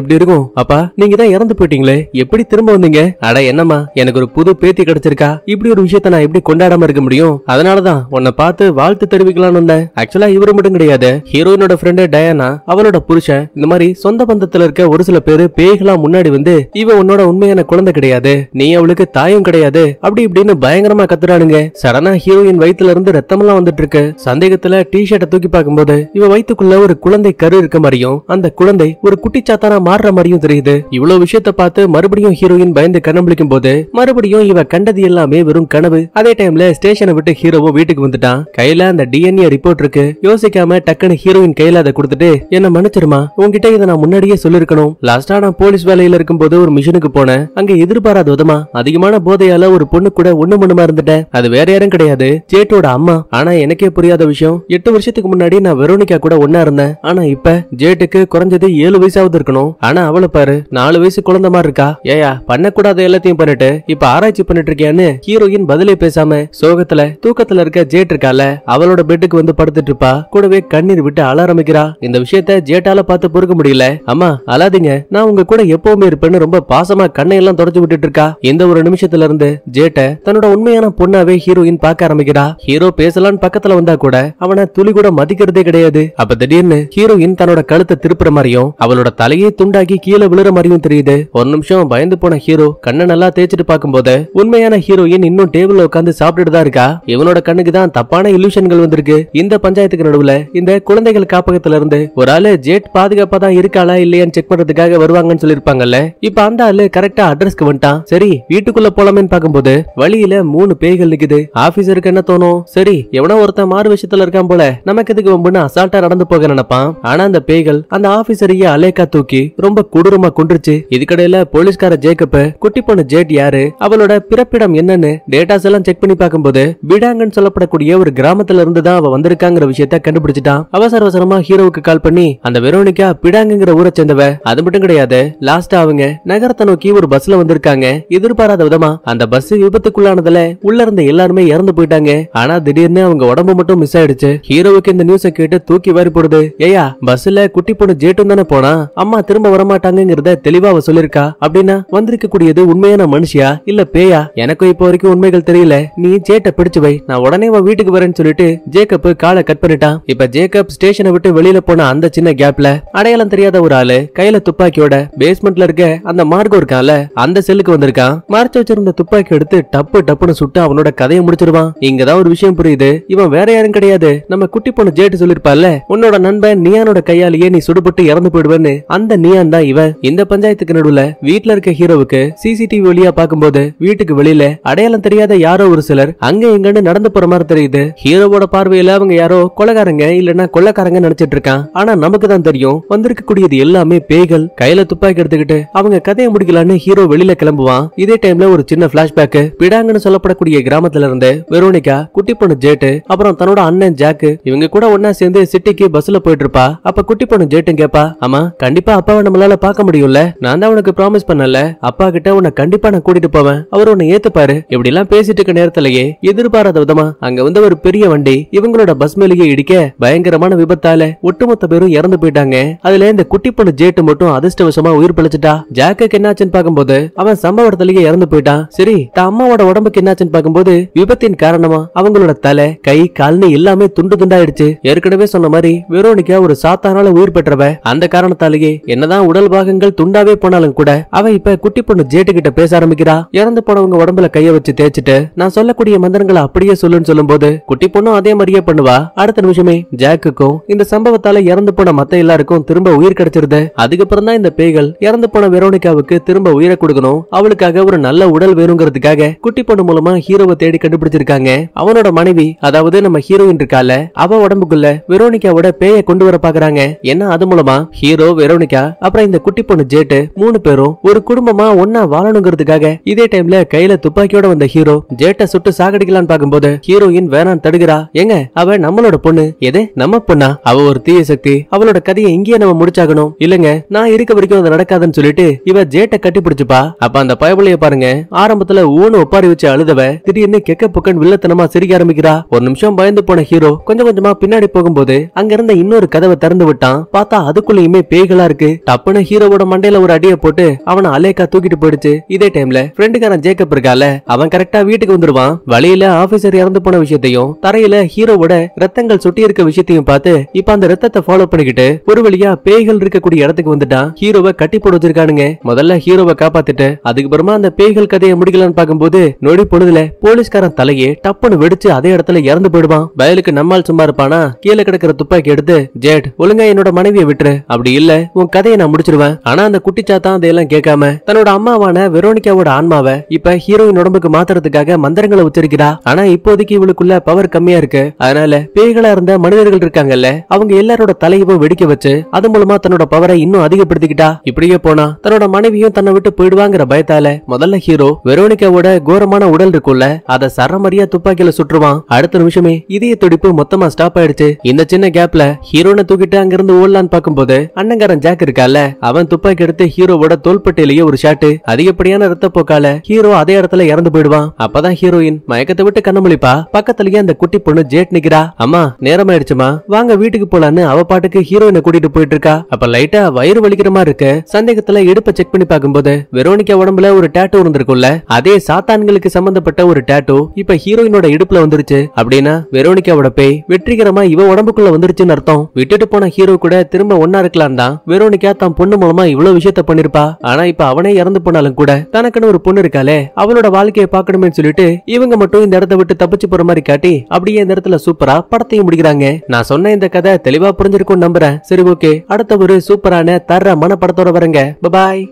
எப்படி இருக்கும்? அப்பா நீங்க தான் இறந்து போயிட்டீங்களே எப்படி திரும்ப வந்தீங்க? அட என்னம்மா எனக்கு ஒரு புது பேத்தி கிடைச்சிருக்கா. இப்படி ஒரு விஷயத்த நான் எப்படி கொண்டாடாம இருக்க முடியும்? அதனாலதான் உன்னை பார்த்து வாழ்த்து தெரிவிக்கலாம்னு வந்தேன். ஆக்சுவலா இவரு மட்டும் கிடையாது. ஹீரோயினோட ஃப்ரெண்டு டயானா அவளோட புருஷன் இந்த மாதிரி சொந்த பந்தத்துல இருக்க ஒரு சில பேரு பேய்களா முன்னாடி வந்து இவ உன்னோட உண்மையான குழந்தை கிடையாது. நீ அவளுக்கு தாயும் கிடையாது. அப்படி இப்படின்னு பயங்கரமா கத்துறானுங்க. சடனா ஹீரோயின் வயிற்றுல இருந்து ரத்தமெல்லாம் வந்துட்டு இருக்கு. சந்தேகத்துல டி ஷர்ட்டை தூக்கி பார்க்கும்போது இவ வயிற்றுக்குள்ள ஒரு குழந்தை கரு இருக்க மாதிரியும் அந்த குழந்தை ஒரு குட்டிச்சாத்தானா மாறுற மாதிரியும் தெரியுது. இவ்வளவு விஷயத்த பார்த்து மறுபடியும் ஹீரோயின் பயந்து கண்ணம்பிடிக்கும் போது மறுபடியும் இவ கண்டது எல்லாமே வெறும் கனவு. அதே டைம்ல ஸ்டேஷனை விட்டு ஹீரோவும் வீட்டுக்கு வீட்டுக்கு வந்துட்டான். கையில அந்த டிஎன்ஏ ரிப்போர்ட் இருக்கு. யோசிக்காம டக்குன்னு ஹீரோயின் கையில அதை கொடுத்துட்டு என்ன மன்னிச்சிருமா? உங்ககிட்ட இதை நான் முன்னாடியே சொல்லிருக்கணும் லாஸ்டா நான் போலீஸ் வேலையில இருக்கும்போது ஒரு மிஷனுக்கு போனேன். அங்க எதிர்பாராத விதமா அதிகமான போதையால ஒரு பொண்ணு கூட ஒண்ணு மண்ணுமா இருந்துட்டேன். அது வேற யாரும் கிடையாது. ஜேட்டோட அம்மா. ஆனா எனக்கே புரியாத விஷயம். எட்டு வருஷத்துக்கு முன்னாடி நான் வெரோனிகா கூட ஒன்னா இருந்தேன். ஆனா இப்ப ஜேட்டுக்கு குறைஞ்சது ஏழு வயசாவது இருக்கணும். ஆனா அவளை பாரு நாலு வயசு குழந்தை மாதிரி இருக்கா? ஏயா பண்ணக்கூடாத எல்லாத்தையும் பண்ணிட்டு இப்ப ஆராய்ச்சி பண்ணிட்டு இருக்கியான்னு ஹீரோயின் பதிலே பேசாம சோகத்துல தூக்கத்துல இருக்க ஜேட் இருக்கால அவளோட பெட்டுக்கு வந்து படுத்துட்டு இருப்பா. கூடவே கண்ணீர் விட்டு அழ ஆரம்பிக்கிறா. இந்த விஷயத்த ஜேட்டால பார்த்து பொறுக்க முடியல. அம்மா அழாதீங்க. நான் உங்க கூட எப்பவுமே இருப்பேன்னு ரொம்ப பாசமா கண்ணை எல்லாம் தொடச்சு விட்டுட்டு இருக்கா. இந்த ஒரு நிமிஷத்துல இருந்து ஜேட்ட தன்னோட உண்மையான பொண்ணாவே ஹீரோயின் பார்க்க ஆரம்பிக்கிறா. ஹீரோ பேசலான்னு பக்கத்துல வந்தா கூட அவனை துளி கூட மதிக்கிறதே கிடையாது. அப்ப திடீர்னு ஹீரோயின் தன்னோட கழுத்தை திருப்புற மாதிரியும் அவளோட தலையே துண்டாக்கி கீழே விழுற மாதிரியும் தெரியுது. ஒரு நிமிஷம் பயந்து போன ஹீரோ கண்ணை நல்லா தேய்ச்சிட்டு பார்க்கும்போது உண்மையான ஹீரோயின் இன்னும் டேபிள்ல உட்காந்து சாப்பிட்டுட்டு தான் இருக்கா. இவனோட கண்ணுக்கு தான் தப்பான இல்யூஷன்கள் வந்திருக்கு. இந்த பஞ்சாயத்துக்கு நடுவுல இந்த குழந்தைகள் காப்பகத்துல இருந்து ஒரு ஆளு ஜேட் பாதுகாப்பா தான் இருக்காளா இல்லையான்னு செக் பண்றதுக்காக வருவாங்கன்னு சொல்லிருப்பாங்கல்ல இப்ப அந்த ஆளு கரெக்டா அட்ரஸ்க்கு வந்துட்டான். சரி வீட்டுக்குள்ள போலாமேன்னு பாக்கும்போது வழியில மூணு பேய்கள் நிக்குது. ஆபீசருக்கு என்ன தோணும்? சரி எவனோ ஒருத்தன் மாறு விஷயத்துல இருக்கான் போல. நமக்கு எதுக்கு வம்புன்னு அசால்ட்டா நடந்து போக நினைப்பான். ஆனா அந்த பேய்கள் அந்த ஆபீசரையே அலேக்கா தூக்கி ரொம்ப கொடூரமா கொண்டுருச்சு இதுக்கடையில போலீஸ்கார ஜேக்கப் குட்டி பொண்ணு ஜேட் யாரு? அவளோட பிறப்பிடம் என்னன்னு டேட்டாஸ் எல்லாம் செக் பண்ணி பார்க்கும்போது பிடாங்கன்னு சொல்லப்படக்கூடிய ஒரு கிராமத்துல இருந்து தான் அவ வந்திருக்காங்கிற விஷயத்த கண்டுபிடிச்சிட்டான் அவசர அவசரமா ஹீரோவுக்கு கால் பண்ணி அந்த வெரோனிகா பிடாங்குங்கிற ஊரை சேர்ந்தவ அது மட்டும் கிடையாது லாஸ்டா அவங்க நகரத்தை நோக்கி ஒரு பஸ்ல வந்திருக்காங்க. எதிர்பாராத விதமா அந்த பஸ் விபத்துக்குள்ளானதுல உள்ள இருந்த எல்லாருமே இறந்து போயிட்டாங்க. ஆனா திடீர்னு அவங்க உடம்பு மட்டும் மிஸ் ஆயிடுச்சு. ஹீரோவுக்கு இந்த நியூஸ கேட்டு தூக்கி வாரி போடுது. ஏயா பஸ்ல குட்டி பொண்ணு ஜேட்டும் தானே போனா? அம்மா திரும்ப வரமாட்டாங்கிறத தெளிவா அவ சொல்லிருக்கா. அப்படின்னா வந்திருக்க கூடியது உண்மையான மனுஷியா இல்ல பேயா? எனக்கும் இப்போ வரைக்கும் உண்மைகள் தெரியல. நீ சேட்டை பிடிச்சு வை. நான் உடனே உடனே உன் வீட்டுக்கு வரேன்னு சொல்லிட்டு ஜேக்கப் காலை கட் பண்ணிட்டான். இப்ப ஜேக்கப் ஸ்டேஷனை விட்டு வெளியில போன அந்த சின்ன கேப்ல அடையாளம் தெரியாத ஒரு ஆளு கையில துப்பாக்கியோட பேஸ்மெண்ட்ல இருக்க அந்த மார்கோ இருக்கான்ல அந்த செல்லுக்கு வந்திருக்கான். மறைச்சு வச்சிருந்த துப்பாக்கி எடுத்து டப்பு டப்புன்னு சுட்டு அவனோட கதையை முடிச்சிருவான். இங்கதான் ஒரு விஷயம் புரியுது. இவன் வேற யாரும் கிடையாது. நம்ம குட்டி பொண்ணு ஜேட்டு சொல்லிருப்பால உன்னோட நண்பன் நியானோட கையாலேயே நீ சுடுபட்டு இறந்து போயிடுவேன்னு. அந்த நியான் தான் இவன். இந்த பஞ்சாயத்துக்கு நடுவுல வீட்டுல இருக்க ஹீரோவுக்கு சிசிடிவி வழியா பார்க்கும்போது வீட்டுக்கு வெளியில அடையாளம் தெரியாத யாரோ ஒரு சிலர் அங்க இங்கன்னு நடந்து போற மாதிரி தெரியுது. ஹீரோவோட பார்வையில அவங்க யாரோ கொலகாரங்க இல்லனா கொள்ளக்காரங்க நினைச்சிட்டு இருக்கான். ஆனா நமக்கு தான் தெரியும். வந்திருக்க கூடியது எல்லாமே பேய்கள். கையில துப்பாக்கி எடுத்துக்கிட்டு அவங்க கதையை முடிக்கலான்னு ஹீரோ வெளியில கிளம்புவான். இதே டைம்ல ஒரு சின்ன பிளாஷ்பேக் பிடாங்கன்னு சொல்லப்படக்கூடிய கிராமத்துல இருந்து வெரோனிகா குட்டி பொண்ணு ஜேட்டு அப்புறம் தன்னோட அண்ணன் ஜாக்கு இவங்க கூட ஒன்னா சேர்ந்து சிட்டிக்கு பஸ்ல போயிட்டு இருப்பா. அப்ப குட்டி பொண்ணு ஜேட்டும் கேப்பா ஆமா கண்டிப்பா அப்பாவை நம்மளால பார்க்க முடியும்ல? நான் தான் உனக்கு ப்ராமிஸ் பண்ணல. அப்பா கிட்ட உன்னை கண்டிப்பா நான் கூட்டிட்டு போவேன். அவர் உன்னை ஏத்துப்பாரு. இப்படி எல்லாம் பேசிட்டு இருக்க நேரத்திலேயே எதிர்பாராத விதமா அங்க வந்த ஒரு பெரிய வண்டி இவங்களோட பஸ் மேலேயே இடிக்க பயங்கரமான விபத்தால ஒட்டுமொத்த பேரும் இறந்து போயிட்டாங்க. அதுல இந்த குட்டி பொண்ணு ஜேட்டு மட்டும் அதிர்ஷ்டவசமா உயிர் பிழைச்சிட்டா. ஜாக்கு என்னாச்சுன்னு பாக்கும்போது அவன் சம்பவத்திலேயே இறந்து போயிட்டான். சரி தான் அம்மாவோட உடம்புக்கு என்னாச்சுன்னு பாக்கும்போது விபத்தின் காரணமா அவங்களோட தலை கை கால்னு எல்லாமே துண்டு துண்டாயிடுச்சு. ஏற்கனவே சொன்ன மாதிரி வெரோனிகா ஒரு சாத்தானால உயிர் பெற்றவ. அந்த காரணத்தாலேயே என்னதான் உடல் பாகங்கள் துண்டாவே போனாலும் கூட அவ இப்ப குட்டி பொண்ணு ஜேட்டு கிட்ட பேச ஆரம்பிக்கிறா. இறந்து போனவங்க உடம்புல கைய வச்சு தேய்ச்சிட்டு நான் சொல்லக்கூடிய மந்திரங்களை அப்படியே சொல்லுன்னு சொல்லும்போது குட்டி பொண்ணும் அதே மாதிரியே பண்ணுவா? அடுத்த நிமிஷமே ஜாக்குக்கும் இந்த சம்பவத்தால இறந்து போன மத்த எல்லாருக்கும் திரும்ப உயிர் கிடைச்சிருது. அதுக்கப்புறம் தான் இந்த பேய்கள் இறந்து போன வெரோனிகாவுக்கு திரும்ப உயிரை கொடுக்கணும். அவளுக்காக ஒரு நல்ல உடல் வேணுங்கிறதுக்காக குட்டி பொண்ணு மூலமா ஹீரோவை தேடி கண்டுபிடிச்சிருக்காங்க. அவனோட மனைவி அதாவது நம்ம ஹீரோயின் இருக்கால அவ உடம்புக்குள்ள வெரோனிகாவோட பேய கொண்டு வர பாக்குறாங்க. ஏன்னா அது மூலமா? ஹீரோ வெரோனிகா அப்புறம் இந்த குட்டி பொண்ணு ஜேட்டு மூணு பேரும் ஒரு குடும்பமா ஒன்னா வாழணுங்கிறதுக்காக இதே டைம்ல கையில துப்பாக்கியோட வந்த ஹீரோ ஜேட்டை சுட்டு சாகடிக்கலான்னு பாக்கும்போது ஹீரோ ஹீரோயின் வேணாம் தடுகிறா. ஏங்க அவ நம்மளோட பொண்ணு. எது நம்ம பொண்ணா? அவ ஒரு தீய சக்தி. அவளோட கதையை இங்கேயே நம்ம முடிச்சாகணும். இல்லங்க நான் இருக்க வரைக்கும் அது நடக்காதுன்னு சொல்லிட்டு இவ ஜேட்ட கட்டி பிடிச்சுப்பா. அப்ப அந்த பயபுலைய பாருங்க. ஆரம்பத்துல ஊனு ஒப்பாரி வச்சு அழுதவ திடீர்னு கெக்க புக்கன் வில்லத்தனமா சிரிக்க ஆரம்பிக்கிறா. ஒரு நிமிஷம் பயந்து போன ஹீரோ கொஞ்சம் கொஞ்சமா பின்னாடி போகும்போது அங்க இருந்த இன்னொரு கதவை திறந்து விட்டான். பார்த்தா அதுக்குள்ளயுமே பேய்களா இருக்கு. டப்புன்னு ஹீரோவோட மண்டையில ஒரு அடியை போட்டு அவனை அலேக்கா தூக்கிட்டு போயிடுச்சு. இதே டைம்ல ஃப்ரெண்டுக்காரன் ஜேக்கப் இருக்கால அவன் கரெக்டா வீட்டுக்கு வந்துருவான் வழியில ஆபீசர் இறந்து போன விஷயத்தையும் தரையில ஹீரோவோட ரத்தங்கள் சுட்டி இருக்க விஷயத்தையும் பார்த்து இப்ப அந்த ரத்தத்தை ஃபாலோ பண்ணிக்கிட்டு ஒரு வழியா பேய்கள் இருக்கக்கூடிய இடத்துக்கு வந்துட்டான் ஹீரோவை கட்டி போட்டு வச்சிருக்கானுங்க. முதல்ல ஹீரோவை காப்பாத்திட்டு அதுக்கப்புறமா அந்த பேய்கள் கதையை முடிக்கலாம்னு பார்க்கும்போது நொடி பொழுதுல போலீஸ்காரன் தலையே டப்புன்னு வெடிச்சு அதே இடத்துல இறந்து போயிடுவான். வயலுக்கு நம்மால் சும்மா இருப்பானா? கீழே கிடக்கிற துப்பாக்கி எடுத்து ஜேட் ஒழுங்கா என்னோட மனைவியை விட்டுரு. அப்படி இல்ல உன் கதையை நான் முடிச்சிருவேன். ஆனா அந்த குட்டிச்சாத்தான் அதையெல்லாம் கேட்காம தன்னோட அம்மாவான வெரோனிகாவோட ஆன்மாவை இப்ப ஹீரோயின் உடம்புக்கு மாத்துறதுக்காக மந்திரங்களை உச்சரிக்கிறா. ஆனா இப்போதைக்கு இவளுக்குள்ள பவர் கம்மியா இருக்கு. அதனால பேய்களா இருந்த மனிதர்கள் இருக்காங்கல்ல அவங்க எல்லாரோட தலையவும் வெடிக்க வச்சு அது மூலமா தன்னோட பவரை இன்னும் அதிகப்படுத்திக்கிட்டா? இப்படியே போனா தன்னோட மனைவியும் தன்னை விட்டு போயிடுவாங்கிற பயத்தால முதல்ல ஹீரோ வெரோனிகாவோட கோரமான உடல் இருக்கும்ல அத சரமரியா துப்பாக்கியில சுற்றுவான் அடுத்த நிமிஷமே இதய துடிப்பு மொத்தமா ஸ்டாப் ஆயிடுச்சு. இந்த சின்ன கேப்ல ஹீரோனை தூக்கிட்டு அங்கிருந்து ஓடலான்னு பாக்கும்போது அண்ணங்காரன் ஜாக் இருக்கால அவன் துப்பாக்கி எடுத்து ஹீரோவோட தோல்பட்டையிலேயே ஒரு ஷாட்டு அதிகப்படியான ரத்த போக்கால ஹீரோ அதே இடத்துல இறந்து போயிடுவான். அப்பதான் ஹீரோயின் மயக்கத்தை விட்டு கண்ண முழிப்பா. பக்கத்துலயே அந்த குட்டி பொண்ணு ஜேட் நிக்கிறா. அம்மா நேரம் ஆயிடுச்சுமா வாங்க வீட்டுக்கு போலான்னு அவ பாட்டுக்கு ஹீரோயினை கூட்டிட்டு போயிட்டு இருக்கா அப்ப லைட்டா வயிறு வலிக்கிற மாதிரி இருக்கு. சந்தேகத்துல இடுப்பை செக் பண்ணி பார்க்கும்போது வெரோனிகா உடம்புல ஒரு டேட்டூ இருந்திருக்கும்ல. அதே சாத்தான்களுக்கு சம்பந்தப்பட்ட ஒரு டேட்டூ இப்ப ஹீரோயினோட இடுப்புல வந்துருச்சு. அப்படின்னா வெரோனிகாவோட பேய் வெற்றிகரமா இவ உடம்புக்குள்ள வந்துருச்சுன்னு அர்த்தம். விட்டுட்டு போன ஹீரோ கூட திரும்ப ஒன்னா இருக்கலாம் தான். வெரோனிகா தான் பொண்ணு மூலமா இவ்வளவு விஷயத்த பண்ணிருப்பா. ஆனா இப்ப அவனே இறந்து போனாலும் கூட தனக்குன்னு ஒரு பொண்ணு இருக்காளே அவளோட வாழ்க்கையை பாக்கணுமே சொல்லிட்டு இவங்க மட்டும் இந்த இடத்த விட்டு தப்பிச்சு போற மாதிரி காட்டி அப்படியே இந்த இடத்துல சூப்பரா படத்தையும் முடிக்கிறாங்க. நான் சொன்ன இந்த கதை தெளிவா புரிஞ்சிருக்கும் நம்புறேன். சரி ஓகே அடுத்த ஒரு சூப்பரான தர்ற மனப்படத்தோட வரங்க. பாய்